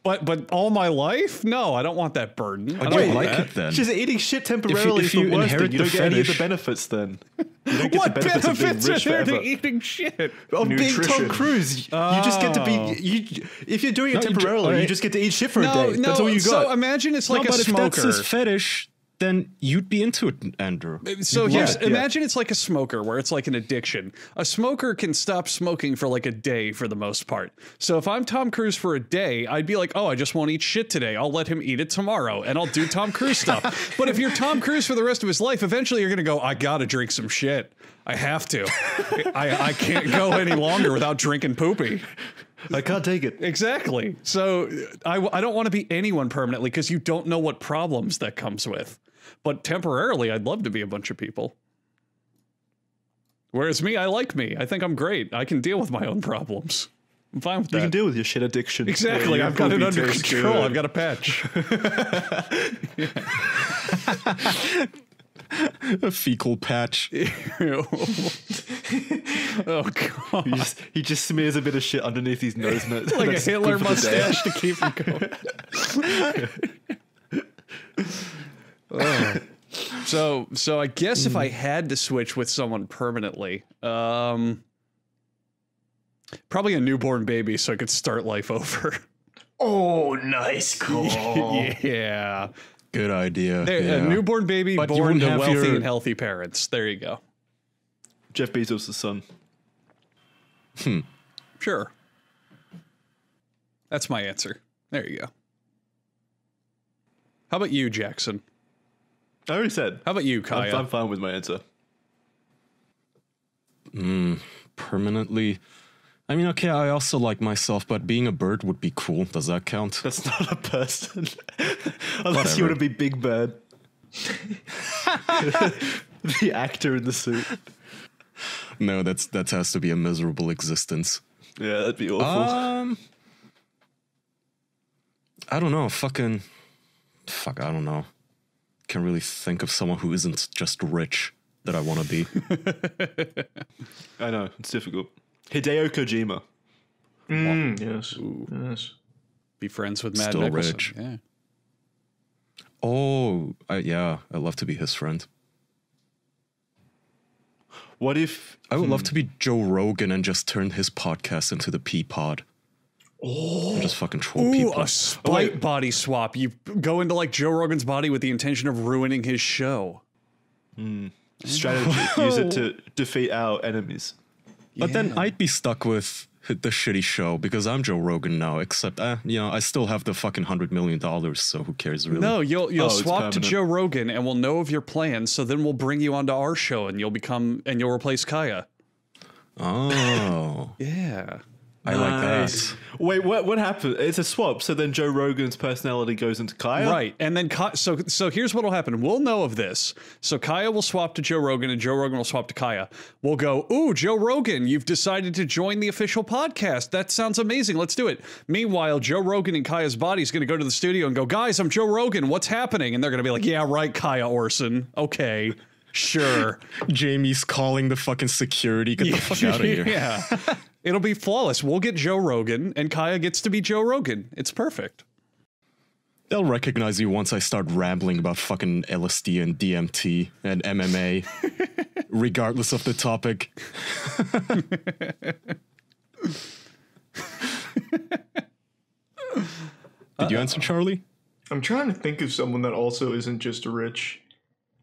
But but all my life, no, I don't want that burden. I I don't don't like that. it then. She's eating shit temporarily. if is the you worst thing. inherit You the don't get any of the benefits then. You don't (laughs) get what the benefits, benefits of are there forever. to eating shit? Of being Tom Nutrition. Cruise, you just get to Oh. be. You, if you're doing it No, you ju- temporarily, you just get to eat shit for No, a day. no. That's all you So imagine it's no, like but a if that's smoker. his fetish, then you'd be into it, Andrew. Uh, so You'd here's love it. imagine it's like a smoker where it's like an addiction. A smoker can stop smoking for like a day for the most part. So if I'm Tom Cruise for a day, I'd be like, "Oh, I just won't eat shit today. I'll let him eat it tomorrow and I'll do Tom Cruise stuff." (laughs) but if you're Tom Cruise for the rest of his life, eventually you're going to go, "I got to drink some shit. I have to. I I can't go any longer without drinking poopy." I can't take it. Exactly. So uh, I, I don't want to be anyone permanently because you don't know what problems that comes with. But temporarily, I'd love to be a bunch of people. Whereas me, I like me. I think I'm great. I can deal with my own problems. I'm fine with You that. can deal with your shit addiction. exactly. I've got it under control. good. I've got a patch. (laughs) a fecal patch. (laughs) oh god. He just, he just smears a bit of shit underneath his nose. and (laughs) Like a Hitler good for the day. mustache to keep him going. Oh. So, so I guess if I had to switch with someone permanently, um, probably a newborn baby, so I could start life over. Oh, nice call. (laughs) yeah, Good idea. There- yeah. a newborn baby But born to wealthy your- and healthy parents. There you go. Jeff Bezos' the son. Hmm. Sure, that's my answer. There you go. How about you, Jackson? I already said. How about you, I'm, I'm fine with my answer. permanently. I mean, okay, I also like myself, but being a bird would be cool. Does that count? That's (laughs) not a person. (laughs) Unless Whatever. you want to be Big Bird. (laughs) the actor in the suit. No, that's that has to be a miserable existence. Yeah, that'd be awful. Um, I don't know. Fucking, fuck. I don't know. Can't really think of someone who isn't just rich that I want to be. (laughs) I know, it's difficult. Hideo Kojima. Mm, yes. Yes. Be friends with Matt Still Nicholson. rich. Yeah. oh, I, yeah. I'd love to be his friend. What if I would love to be Joe Rogan and just turn his podcast into the P Pod. Oh, just fucking troll Ooh, people. a spite body swap. You go into like Joe Rogan's body with the intention of ruining his show. strategy use it to (laughs) defeat our enemies? But then I'd be stuck with the shitty show because I'm Joe Rogan now. Except, uh, you know, I still have the fucking hundred million dollars. So who cares really? No, you'll you'll Oh, swap to. Joe Rogan and we'll know of your plans. So then we'll bring you onto our show and you'll become and you'll replace Kaya. Oh, (laughs) Yeah. I like Nice. that. Wait, what what happened? It's a swap, so then Joe Rogan's personality goes into Kaya? Right, and then Ka- so so here's what'll happen. We'll know of this. So Kaya will swap to Joe Rogan, and Joe Rogan will swap to Kaya. We'll go, ooh, Joe Rogan, you've decided to join the official podcast. That sounds amazing. Let's do it. Meanwhile, Joe Rogan and Kaya's body is going to go to the studio and go, guys, I'm Joe Rogan. What's happening? And they're going to be like, yeah, right, Kaya Orsan. Okay, sure. (laughs) Jamie's calling the fucking security. Get the fuck out of here. (laughs) yeah, it'll be flawless. We'll get Joe Rogan, and Kaya gets to be Joe Rogan. It's perfect. They'll recognize you once I start rambling about fucking LSD and DMT and MMA, (laughs) regardless of the topic. (laughs) Did you answer, Charlie? I'm trying to think of someone that also isn't just rich.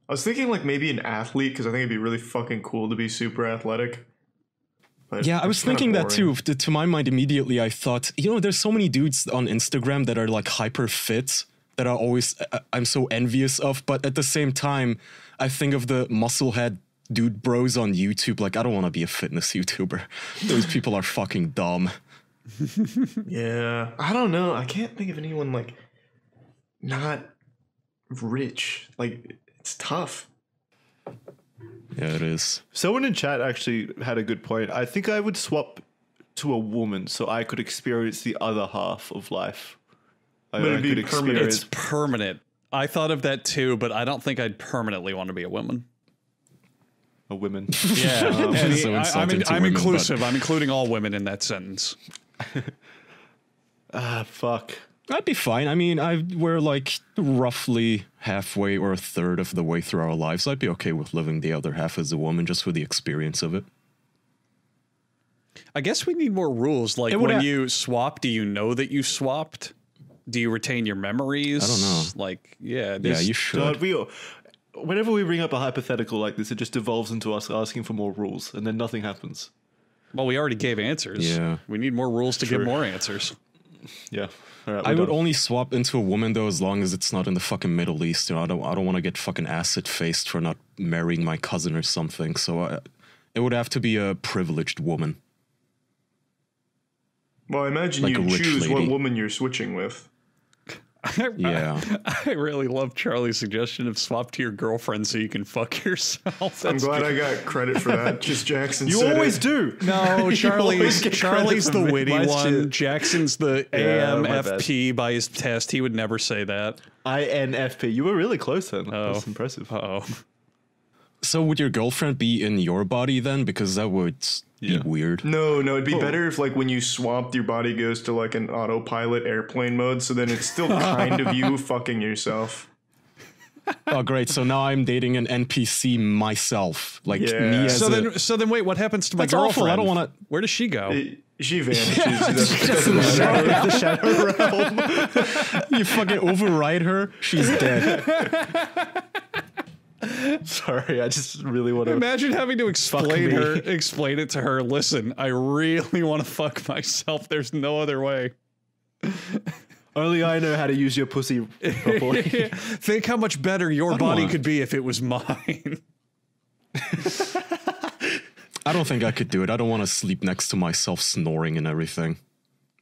I was thinking like maybe an athlete because I think it'd be really fucking cool to be super athletic. But Yeah, I was thinking that too. To, to my mind, immediately, I thought, you know, there's so many dudes on Instagram that are like hyper fit that are always I'm so envious of. But at the same time, I think of the musclehead dude bros on YouTube. Like, I don't want to be a fitness (laughs) YouTuber. Those people are fucking dumb. Yeah, I don't know. I can't think of anyone like not rich. Like it's tough. Yeah, it is. Someone in chat actually had a good point. I think I would swap to a woman so I could experience the other half of life. I, But it'd be could permanent. It's permanent. I thought of that too, but I don't think I'd permanently want to be a woman. a woman. (laughs) Yeah, That is so I, am insulting to I'm women, but- inclusive. I'm including all women in that sentence. (laughs) ah, fuck. I'd be fine. I mean, I we're like roughly halfway or a third of the way through our lives. I'd be okay with living the other half as a woman just for the experience of it. I guess we need more rules. Like It would when ha- you swap, do you know that you swapped? Do you retain your memories? I don't know. Like, yeah, Yeah, you should. God, we, whenever we bring up a hypothetical like this, it just devolves into us asking for more rules, and then nothing happens. Well, we already gave answers. Yeah. we need more rules to True. give more answers. Yeah. All right, I would done. only swap into a woman though, as long as it's not in the fucking Middle East. You know, I don't, I don't want to get fucking acid faced for not marrying my cousin or something. So I, it would have to be a privileged woman. Well, I imagine Like you rich choose what woman you're switching with. Yeah, I really love Charlie's suggestion of swap to your girlfriend so you can fuck yourself. I'm That's glad I got credit for that. (laughs) Just Jackson You said always it. do. (laughs) No, Charlie's Charlie's the witty one. shit. Jackson's the Yeah. AMFP by his test. He would never say that. INFP. You were really close then. Oh. That's impressive. Uh oh. So would your girlfriend be in your body then? Because that would Yeah. be weird. No, no, it'd be Oh. better if like when you swapped, your body goes to like an autopilot airplane mode, so then it's still (laughs) kind of you fucking yourself. Oh, great. So now I'm dating an NPC myself. Like Yeah. me as So a- then, so then, wait. What happens to my That's awful. girlfriend? I don't wanna- Where does she go? It- she (laughs) vanishes. It doesn't matter. the (laughs) shadow realm. you fucking override her, she's dead. (laughs) (laughs) Sorry, I just really want to. Imagine having to explain her, explain it to her. Listen, I really want to fuck myself. There's no other way. (laughs) Only I know how to use your pussy properly. Think how much better your body could be if it was mine. I don't think I could do it. I don't want to sleep next to myself snoring and everything.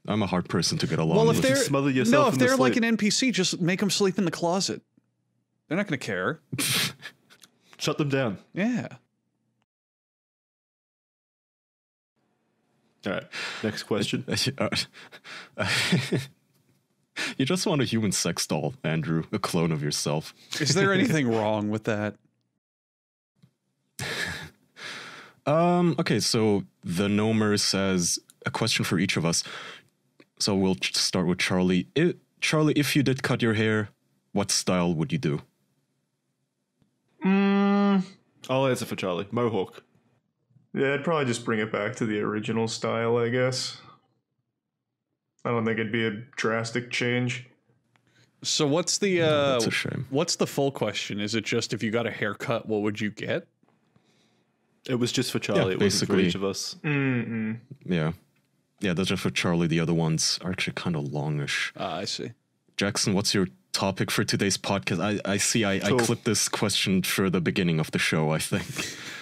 I'm a hard person to get along Well, if with. they're smother no, if they're like an NPC, just make them sleep in the closet. They're not going to care. Shut them down. Yeah. All right. Next question. (laughs) you just want a human sex doll, Andrew, a clone of yourself. Is there (laughs) anything wrong with that? Um, okay, so the Nomer says a question for each of us. So we'll ch- start with Charlie. I Charlie, if you did cut your hair, what style would you do? I'll answer for Charlie. Mohawk. Yeah, I'd probably just bring it back to the original style, I guess. I don't think it'd be a drastic change. So what's the uh That's a shame. what's the full question? Is it just if you got a haircut, what would you get? It was just for Charlie. it wasn't for basically. each of us. Mm-mm. Yeah. Yeah, those are for Charlie. The other ones are actually kind of longish. Ah, I see. Jackson, what's your topic for today's podcast? I, I see I, Cool. I clipped this question for the beginning of the show, I think.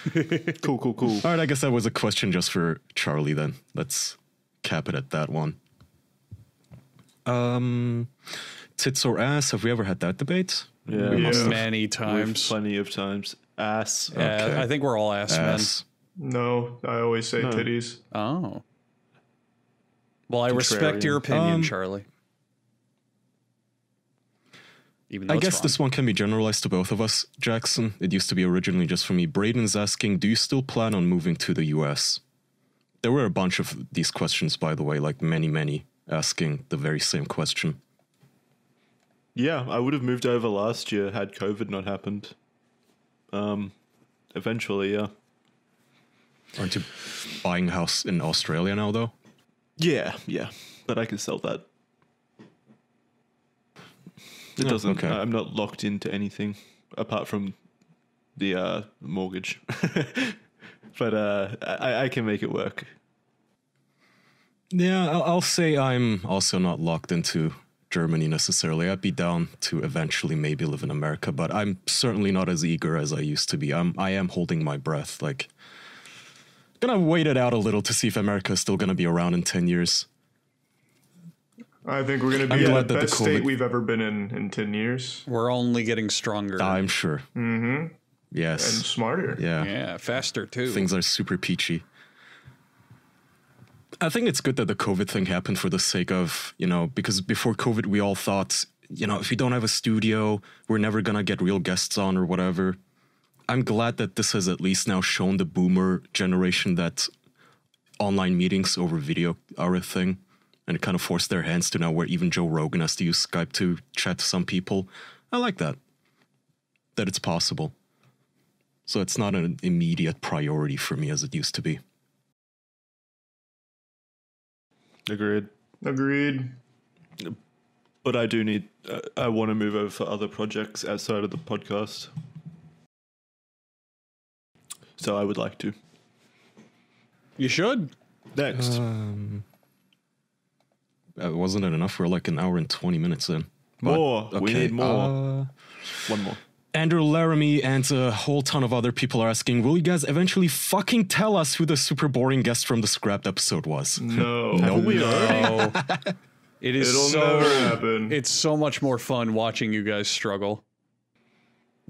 (laughs) Cool, cool, cool. All right, I guess that was a question just for Charlie then. Let's cap it at that one. Um, tits or ass? Have we ever had that debate? Yeah, Yeah. must have. Many We've times. plenty of times. Ass. Yeah, Okay. I think we're all ass, Ass. No, I always say No. titties. Oh. Well, I respect your opinion, Um, Charlie. Even though I guess wrong. this one can be generalized to both of us, Jackson. It used to be originally just for me. Braden's asking, do you still plan on moving to the US? There were a bunch of these questions, by the way, like many, many asking the very same question. Yeah, I would have moved over last year had COVID not happened. Um, eventually, yeah. Aren't you buying a house in Australia now, though? Yeah, yeah. But I can sell that. It doesn't. okay. I'm not locked into anything apart from the uh, mortgage. (laughs) but uh, I, I can make it work. Yeah, I'll, I'll say I'm also not locked into Germany necessarily. I'd be down to eventually maybe live in America, but I'm certainly not as eager as I used to be. I'm I am holding my breath. Like, gonna wait it out a little to see if America is still gonna be around in ten years. I think we're gonna I'm be in the that the best state we've ever been in in ten years, We're only getting stronger. I'm sure. mm-hmm. and smarter. Yeah. Yeah, faster too. Things are super peachy. I think it's good that the COVID thing happened for the sake of, you know, because before COVID, we all thought, you know, if we don't have a studio, we're never going to get real guests on or whatever. I'm glad that this has at least now shown the boomer generation that online meetings over video are a thing. And it kind of forced their hands to now where even Joe Rogan has to use Skype to chat to some people. I like that. That it's possible. So it's not an immediate priority for me as it used to be. Agreed. Agreed. But I do need. Uh, I want to move over for other projects outside of the podcast. So I would like to. You should. Next, Um, uh, wasn't it enough? We're like an hour and 20 minutes in. But, more. We need more. uh, One more. Andrew Laramie and a whole ton of other people are asking, will you guys eventually fucking tell us who the super boring guest from the scrapped episode was? No. (laughs) No. We already. Oh, (laughs) it is It'll so. never happen. It's so much more fun watching you guys struggle.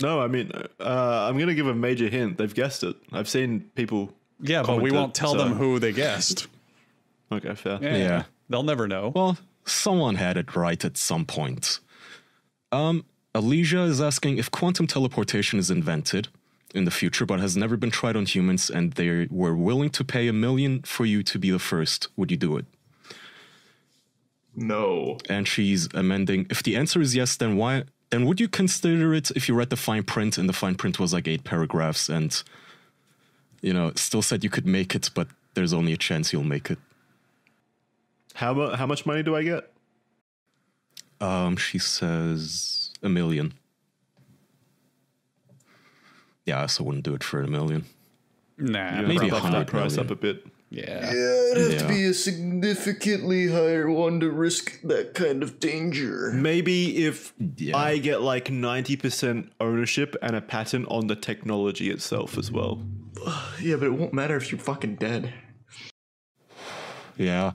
No, I mean, uh, I'm going to give a major hint. They've guessed it. I've seen people. Yeah, but we won't tell them so- who they guessed. (laughs) Okay, fair. Yeah, Yeah. They'll never know. Well, someone had it right at some point. Um, Alicia is asking if quantum teleportation is invented in the future but has never been tried on humans and they were willing to pay a million for you to be the first, would you do it? no. And she's amending if the answer is yes, then why then would you consider it if you read the fine print and the fine print was like eight paragraphs and you know, still said you could make it, but there's only a chance you'll make it. How, mu- how much money do I get? Um, she says a million. Yeah, I also wouldn't do it for a million. Nah, You maybe buff 100 price up a bit. Yeah. Yeah, it'd have to be a significantly higher one to risk that kind of danger. Maybe if Yeah. I get like 90% ownership and a patent on the technology itself as well. (sighs) Yeah, but it won't matter if you're fucking dead. Yeah.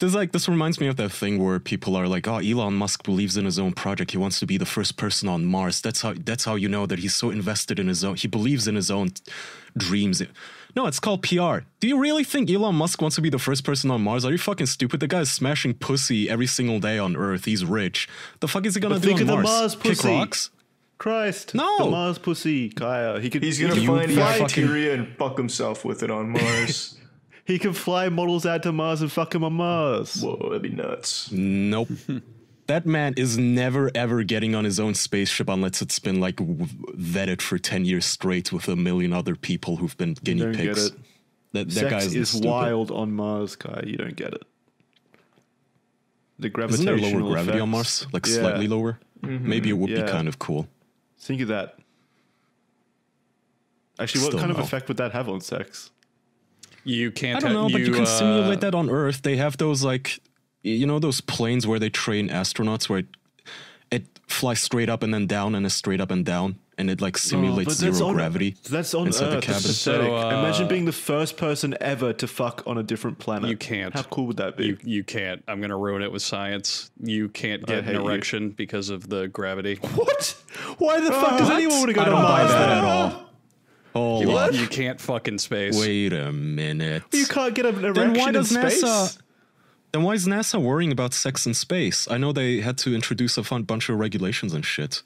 This like this reminds me of that thing where people are like, "Oh, Elon Musk believes in his own project. He wants to be the first person on Mars." That's how that's how you know that he's so invested in his own. He believes in his own dreams. No, it's called PR. Do you really think Elon Musk wants to be the first person on Mars? Are you fucking stupid? The guy's smashing pussy every single day on Earth. He's rich. The fuck is he gonna But do think on of the Mars? Mars Kick pussy. rocks? Christ. No. The Mars pussy, Kaya. He could He's gonna can find fly, bacteria and fuck himself with it on Mars. (laughs) He can fly models out to Mars and fuck him on Mars. Whoa, that'd be nuts. Nope. (laughs) that man is never ever getting on his own spaceship unless it's been like w- vetted for 10 years straight with a million other people who've been guinea don't get pigs. it. That, that Sex guy is, is stupid. wild on Mars, guy. You don't get it. The gravitational Isn't gravitational there lower gravity on. Mars? Like Yeah. slightly lower? Mm-hmm. Maybe it would Yeah. be kind of cool. Think of that. Actually, what Still kind of effect would that have on sex? You can't. I don't ha- know, but you can uh, simulate that on Earth. They have those like, you know, those planes where they train astronauts where it, it flies straight up and then down and is straight up and down, and it like simulates zero on, gravity. That's on inside the Earth. cabin. So, uh, Imagine being the first person ever to fuck on a different planet. You can't. How cool would that be? You, you can't. I'm going to ruin it with science. You can't get hate an you. erection because of the gravity. what? Why the fuck does anyone want to go I to don't buy Mars? that at all. Hold You, on. you can't fucking space. Wait a minute. You can't get an erection then why does in space. NASA? Then why is NASA worrying about sex in space? I know they had to introduce a fun bunch of regulations and shit.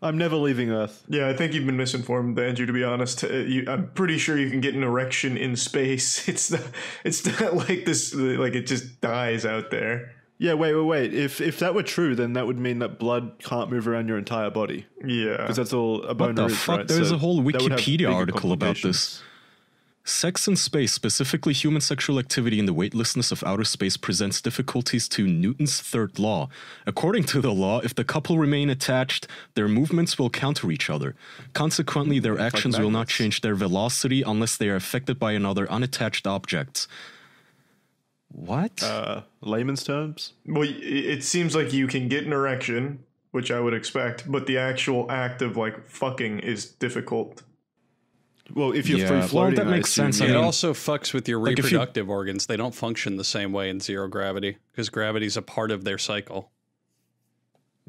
I'm never leaving Earth. Yeah, I think you've been misinformed, Andrew. To be honest, Uh, you, I'm pretty sure you can get an erection in space. (laughs) It's not. It's not like this. Like it just dies out there. Yeah, wait, wait, wait. If if that were true, then that would mean that blood can't move around your entire body Yeah. because that's all a What the is, fuck? right? There's So a whole that would have Wikipedia article about this. Sex in space, specifically human sexual activity in the weightlessness of outer space, presents difficulties to Newton's third law. According to the law, if the couple remain attached, their movements will counter each other. Consequently, their actions will not change their velocity unless they are affected by another unattached object. What? Uh, layman's terms. Well, it seems like you can get an erection, which I would expect, but the actual act of like fucking is difficult. Well, if you're Yeah, free well, floating, that makes assume, sense. I it also fucks with your Like, you- reproductive organs. They don't function the same way in zero gravity because gravity's a part of their cycle.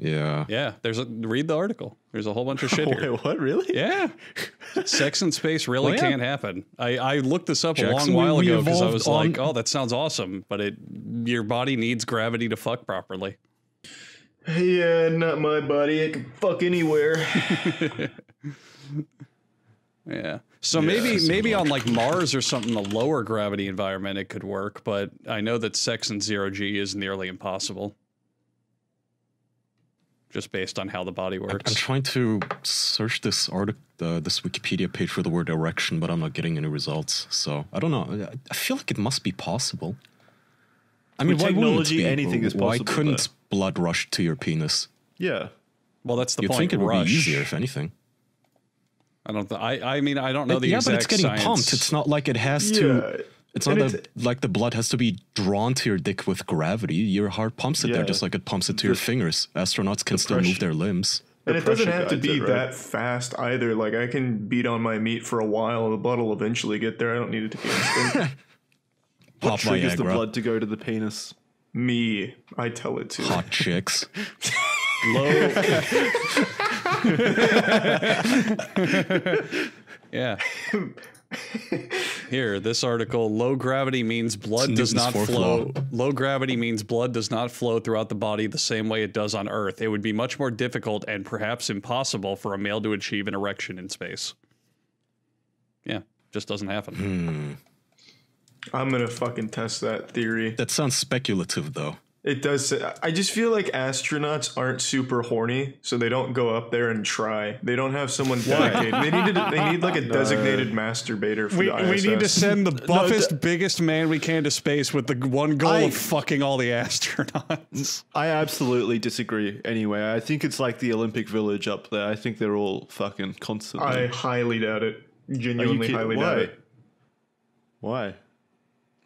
Yeah. Yeah, there's a read the article. There's a whole bunch of (laughs) shit here. Wait, what? Really? Yeah, (laughs) sex in space really Well, yeah. can't happen. I, I looked this up a long while we- we ago because I evolved was like, oh, that sounds awesome, but it your body needs gravity to fuck properly. Yeah, not my body. It can fuck anywhere. (laughs) Yeah. So maybe so maybe on like Mars or something, a lower gravity environment, it could work. But I know that sex in zero G is nearly impossible, just based on how the body works. I'm trying to search this article, uh, this Wikipedia page for the word erection, but I'm not getting any results. So I don't know. I- I feel like it must be possible. I mean, With why wouldn't it technology, be? anything is Why couldn't though. blood rush to your penis? Yeah. well, that's the You'd point. think it would be easier, if anything. I don't. Th- I I mean, I don't know the yeah, exact but it's getting science. pumped. It's not like it has Yeah, to. It's not and that like the blood has to be drawn to your dick with gravity. Your heart pumps it Yeah. there, just like it pumps it to your fingers. Astronauts can still move their limbs. And it doesn't have to be it, right? that fast either. Like I can beat on my meat for a while, and the blood will eventually get there. I don't need it to be instant. (laughs) What Pop triggers the blood to go to the penis? Me, I tell it to. Hot chicks. (laughs) low. (laughs) yeah. Here, this article: low gravity means blood does not flow. law. Low gravity means blood does not flow throughout the body the same way it does on Earth. It would be much more difficult and perhaps impossible for a male to achieve an erection in space. Yeah, just doesn't happen. Hmm. I'm gonna fucking test that theory. That sounds speculative, though. It does. Say, I just feel like astronauts aren't super horny, so they don't go up there and try. They don't have someone dedicated. they need to, They need like a (laughs) designated masturbator for We, the we need to send (laughs) the buffest, biggest man we can to space with the one goal I- of fucking all the astronauts. (laughs) I absolutely disagree. Anyway, I think it's like the Olympic Village up there. I think they're all fucking constantly. I highly doubt it. Genuinely highly Why? doubt it. Why?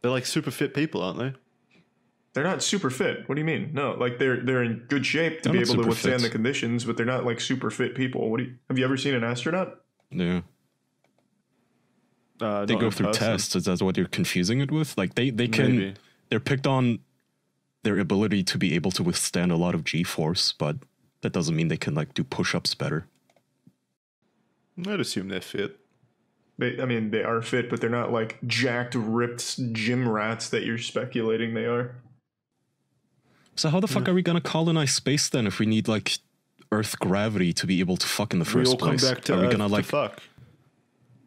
They're like super fit people, aren't they? They're not super fit. What do you mean? No, like they're they're in good shape to They're be able to withstand fit. the conditions, but they're not like super fit people. What do you have you ever seen an astronaut? Yeah. Uh, They go through person. tests. Is that what you're confusing it with? Like they, they can Maybe. they're picked on their ability to be able to withstand a lot of G force, but that doesn't mean they can like do push ups better. I'd assume they're fit. They, I mean, they are fit, but they're not like jacked, ripped gym rats that you're speculating they are. So how the fuck are we gonna colonize space then if we need like Earth gravity to be able to fuck in the first we first all come place? back to are we Earth gonna to like fuck.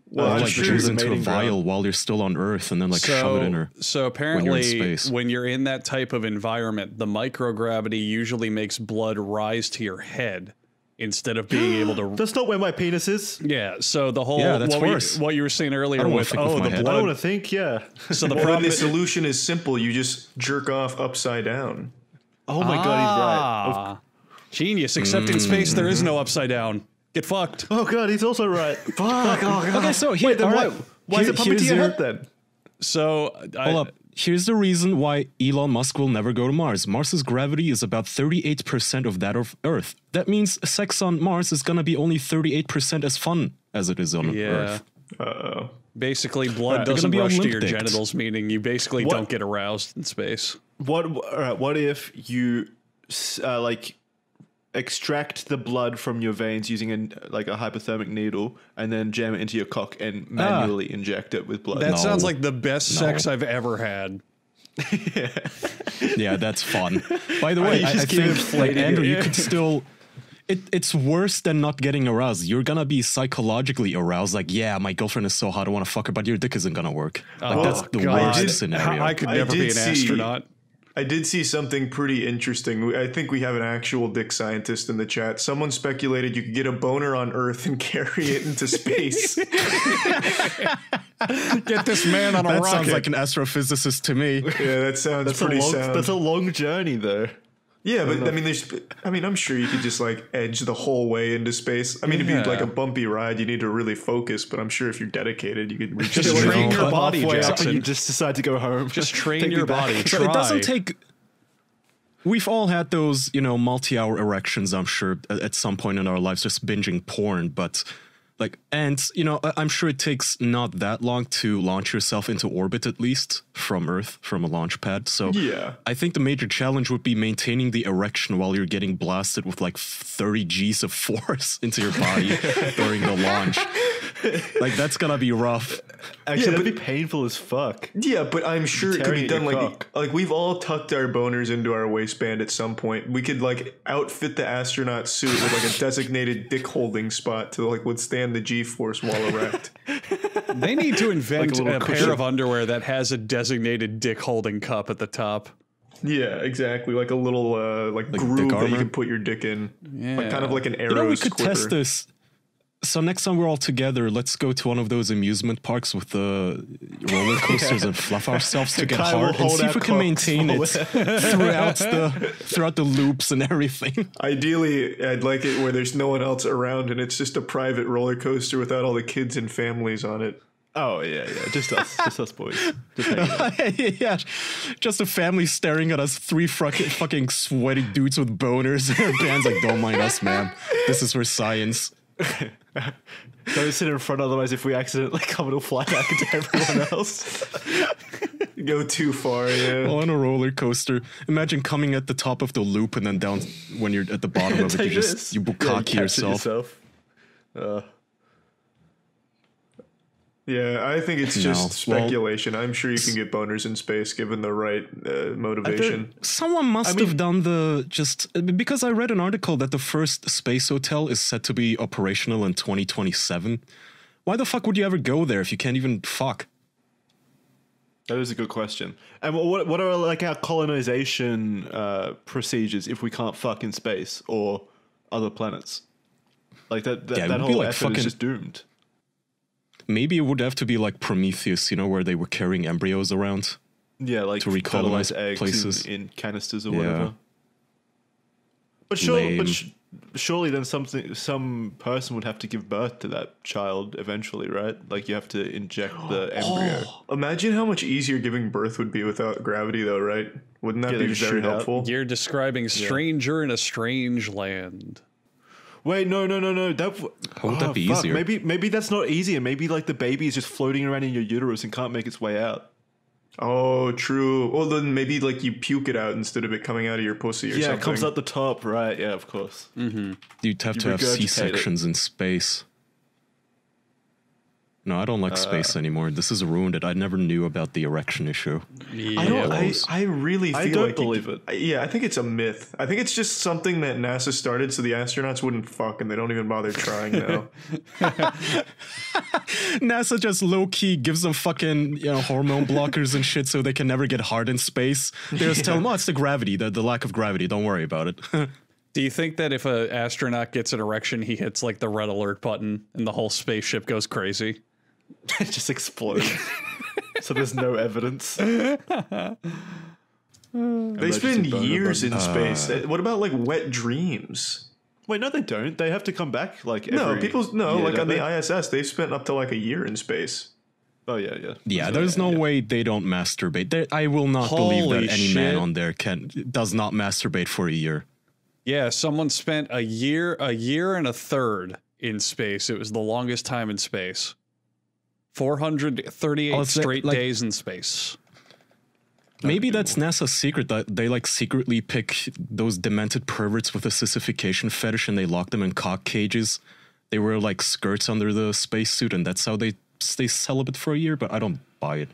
Well, or, I'm like sure jizz into a vial ground. while you're still on Earth and then like shove it in her? so you're in apparently, space. when you're in that type of environment, the microgravity usually makes blood rise to your head instead of being able to. That's not where my penis is. Yeah, so the whole Yeah, that's what, we- worse. what you were saying earlier don't with think with oh the head. I blood. don't want to think. Yeah. so the Well, problem the solution is simple. You just jerk off upside down. Oh my god, he's right. ah, genius. Except in space, there is no upside down. Get fucked. Oh god, he's also right. (laughs) Fuck. Oh god. Okay, so here, Wait, then all why, why is it pumping to here's your your- head then? So I, Hold up. Here's the reason why Elon Musk will never go to Mars. Mars's gravity is about 38% of that of Earth. That means sex on Mars is gonna be only 38% as fun as it is on yeah. Earth. Uh oh. Basically, blood they're doesn't rush to your genitals, meaning you basically What? don't get aroused in space. What? All right. What if you, uh, like, extract the blood from your veins using an like a hypothermic needle, and then jam it into your cock and manually inject it with blood? That No. sounds like the best No. sex I've ever had. Yeah, yeah, that's fun. (laughs) By the way, you I, I think like Andrew, you could still. It, it's worse than not getting aroused. You're gonna be psychologically aroused. Like, yeah, my girlfriend is so hot, I want to fuck her, but your dick isn't gonna work. Like, that's the Oh, God. worst did- scenario. I could I never be an see- astronaut. I did see something pretty interesting. I think we have an actual dick scientist in the chat. Someone speculated you could get a boner on Earth and (laughs) carry it into space. (laughs) Get this man on a that rocket. sounds like an astrophysicist to me. yeah, that sounds That's a pretty long. sound. That's a long journey, though. Yeah, but I mean, there's. I mean, I'm sure you could just like edge the whole way into space. I mean, it'd Yeah. be like a bumpy ride. You need to really focus, but I'm sure if you're dedicated, you could reach. Just train goal. your body, up and Jackson. you just decide to go home. Just (laughs) train Take your body. Try. it doesn't take. We've all had those, you know, multi-hour erections. I'm sure at, at some point in our lives, just binging porn. But like, and you know, I'm sure it takes not that long to launch yourself into orbit, at least from Earth, from a launch pad. So Yeah. I think the major challenge would be maintaining the erection while you're getting blasted with like 30 G's of force (laughs) into your body (laughs) during the launch. (laughs) like that's gonna be rough. Actually, Yeah, that'd but- be painful as fuck. Yeah, but I'm sure it could be done like cock. like we've all tucked our boners into our waistband at some point. We could like outfit the astronaut suit with like a (laughs) designated dick holding spot to like withstand the G force while erect. They need to invent little a pair of underwear that has a designated dick holding cup at the top. Yeah, exactly. Like a little uh like, Like groove dick that you can put your dick in. Like kind of like an arrow. You know, we could test this. So next time we're all together, let's go to one of those amusement parks with the roller (laughs) coasters and fluff ourselves to get hard and see if we can maintain it (laughs) throughout the throughout the loops and everything. Ideally, I'd like it where there's no one else around and it's just a private roller coaster without all the kids and families on it. Oh yeah, yeah, just us, just us boys. Just (laughs) yeah, just a family staring at us, three fucking fucking sweaty dudes with boners. Band's like, "Don't mind us, man. This is for science." (laughs) Don't sit in front, otherwise, if we accidentally come, it'll fly back into everyone (laughs) else. Go too far, yeah. on a roller coaster. Imagine coming at the top of the loop and then down when you're at the bottom of it, you just this. you Yeah, bukkake catch it yourself. Uh, Yeah, I think it's (laughs) No. just Well- speculation. I'm sure you can get boners in space given the right uh, motivation. Someone must mean- have done the just because I read an article that the first space hotel is set to be operational in 2027. Why the fuck would you ever go there if you can't even fuck? that is a good question. And what what are like our colonization uh, procedures if we can't fuck in space or other planets? Like that, that, Yeah, that would be whole like effort fucking- is just doomed. Maybe it would have to be like Prometheus, you know, where they were carrying embryos around. Yeah, like to recolonize fertilized eggs places. in, in canisters or Yeah. whatever. But sure, Lame. but sh- surely then something some person would have to give birth to that child eventually, right? Like you have to inject the (gasps) embryo. (gasps) Imagine how much easier giving birth would be without gravity, though, right? Wouldn't that Yeah, be very shoot out. helpful? You're describing stranger in a strange land. Wait, no, no, no, no. That w- How would that Oh, be fuck. easier? Maybe maybe that's not easier. Maybe like the baby is just floating around in your uterus and can't make its way out. Oh, true. Well, then maybe like you puke it out instead of it coming out of your pussy or yeah, something. it comes out the top, right? Yeah, of course. Mm-hmm. You'd have You to have. C sections in space. No, I don't like space Uh, anymore. This has ruined it. I never knew about the erection issue. Yeah. I don't. I, I really feel I don't like believe could- it. Yeah, I think it's a myth. I think it's just something that NASA started so the astronauts wouldn't fuck, and they don't even bother trying now. (laughs) (laughs) NASA just low key gives them fucking you know hormone blockers and shit so they can never get hard in space. They just tell them, oh, it's the gravity, the, the lack of gravity. Don't worry about it. (laughs) Do you think that if an astronaut gets an erection, he hits like the red alert button and the whole spaceship goes crazy? It (laughs) just explodes. (laughs) so there's no evidence. they spend years button. in space. Uh, What about like wet dreams? Wait, no, they don't. They have to come back like No, people. No, year, like don't on the? ISS, they've spent up to like a year in space. Oh yeah, yeah. yeah, there's no way they don't masturbate. There, I will not believe that any man on there can does not masturbate for a year. Yeah, someone spent a year, a year and a third in space. It was the longest time in space. 438 Oh, straight like- days in space. Maybe that's NASA's secret that they like secretly pick those demented perverts with a sissification fetish and they lock them in cock cages. They wear like skirts under the spacesuit and that's how they stay celibate for a year, but I don't buy it.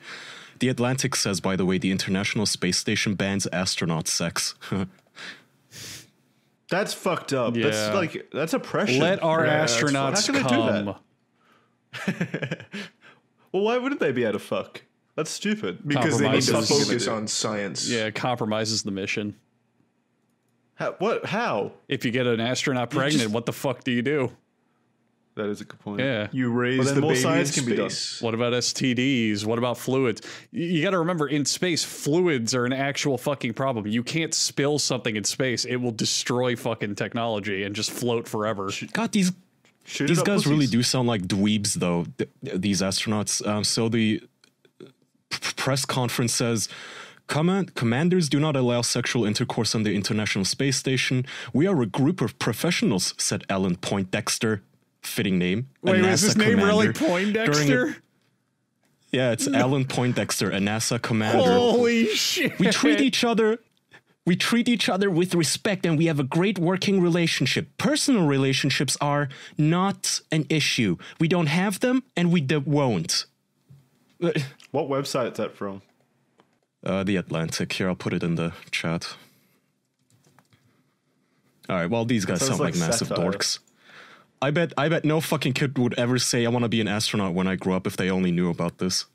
The Atlantic says, by the way, the International Space Station bans astronaut sex. (laughs) That's fucked up. Yeah. That's like that's oppression. Let our Yeah, that's fucked. astronauts How can they do come. (laughs) that? Well, why wouldn't they be able to fuck? That's stupid. Because they need to focus on science. Yeah, it compromises the mission. How, what? How? If you get an astronaut pregnant, just- what the fuck do you do? That is a good point. Yeah. You raise then the more baby science in can be done. space. What about STDs? What about fluids? You, you got to remember, in space, fluids are an actual fucking problem. You can't spill something in space; it will destroy fucking technology and just float forever. God, these Shoot these guys really do sound like dweebs, though. th- these astronauts. Um, so the p- press conference says. Command- commanders do not allow sexual intercourse on the International Space Station. We are a group of professionals, said Alan Poindexter. Fitting name. Wait, was his name really commander during a- Poindexter? yeah, it's Alan Poindexter, a NASA commander. Holy shit! we treat each other We treat each other with respect and we have a great working relationship. Personal relationships are not an issue. We don't have them and we d- won't. What website is that from? Uh, the Atlantic. Here, I'll put it in the chat. All right. Well, these guys sound like, like massive satire. dorks. I bet. I bet no fucking kid would ever say, "I want to be an astronaut" when I grow up if they only knew about this.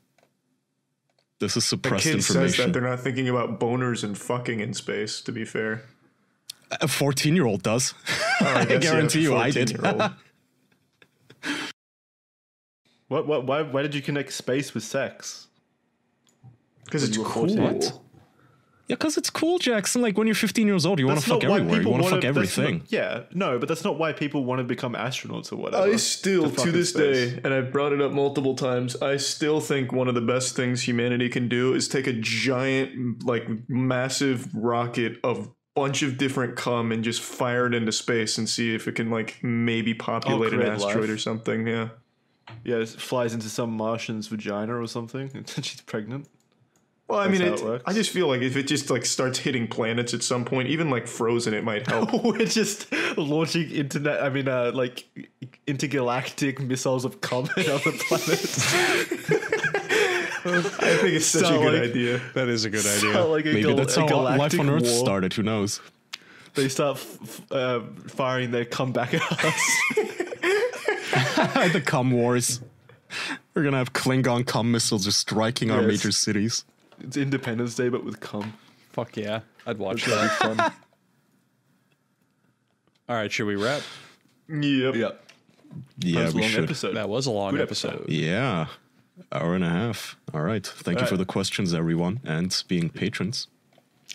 This is The suppressed kid says that they're not thinking about boners and fucking in space. To be fair, A fourteen-year-old does. Oh, (laughs) I, guess, yeah, guarantee you I did. 14-year-old. What? What? Why? Why did you connect space with sex? Because it's you were cool. 14. What? Yeah, because it's cool, Jackson. Like when you're 15 years old, you want to fuck everywhere. You want to fuck that's not- everything. yeah, no, but that's not why people want to become astronauts or whatever. I still, fuck to this space. day, and I've brought it up multiple times, I still think one of the best things humanity can do is take a giant, like, massive rocket of bunch of different cum and just fire it into space and see if it can, like, maybe populate an asteroid life. or something. Yeah. Yeah, it flies into some Martian's vagina or something, and (laughs) then she's pregnant. Well, I That's mean, it, it. I just feel like if it just like starts hitting planets at some point, even like frozen, it might help. (laughs) We're just launching internet. I mean, uh, like intergalactic missiles of comet on the planets. (laughs) (laughs) I think it's such a good like- idea. That is a good idea. So, like a Maybe gal- that's a how life on Earth war. started. Who knows? They start f- f- uh, firing their cum back at us. the cum wars. We're gonna have Klingon cum missiles just striking our major cities. It's Independence Day, but with cum. Fuck yeah, I'd watch That'd be that. fun. All right, should we wrap? Yep. yep. Yeah, that was a we long should. episode. That was a long Good episode. Yeah, hour and a half. All right. Thank you for Alright. the questions, everyone, and being patrons.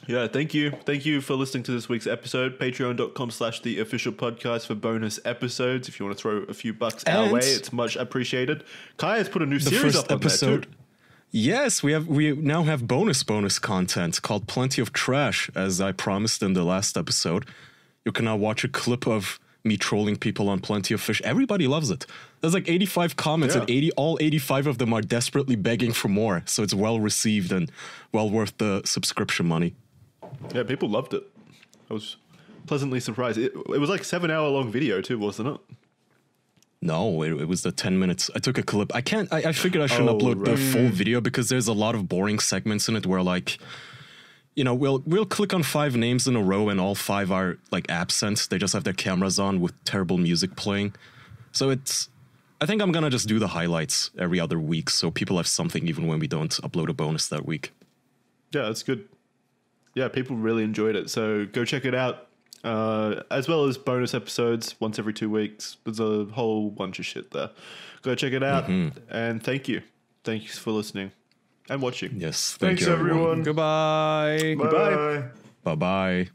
Yeah, thank you. Thank you for listening to this week's episode. Patreon.com slash the official podcast for bonus episodes. If you want to throw a few bucks our And- way, it's much appreciated. Kaya has put a new series up on episode. there too. Yes, we have. We now have bonus bonus content called "Plenty of Trash," as I promised in the last episode. You can now watch a clip of me trolling people on Plenty of Fish. Everybody loves it. There's like 85 comments, and 80 all 85 of them are desperately begging for more. So it's well received and well worth the subscription money. Yeah, people loved it. I was pleasantly surprised. It, it was like seven hour long video too, wasn't it? No, it, it was the 10 minutes. I took a clip. I can't, I, I figured I shouldn't Oh, upload the full video because there's a lot of boring segments in it where, like, you know, we'll we'll click on five names in a row and all five are like absent. They just have their cameras on with terrible music playing. So it's, I think I'm gonna just do the highlights every other week so people have something even when we don't upload a bonus that week. Yeah, that's good. Yeah, people really enjoyed it. So go check it out. Uh, as well as bonus episodes once every two weeks. There's a whole bunch of shit there. Go check it out. And thank you. Thanks for listening and watching. Yes, thank Thanks, you, everyone. everyone. Goodbye. Bye. Bye bye.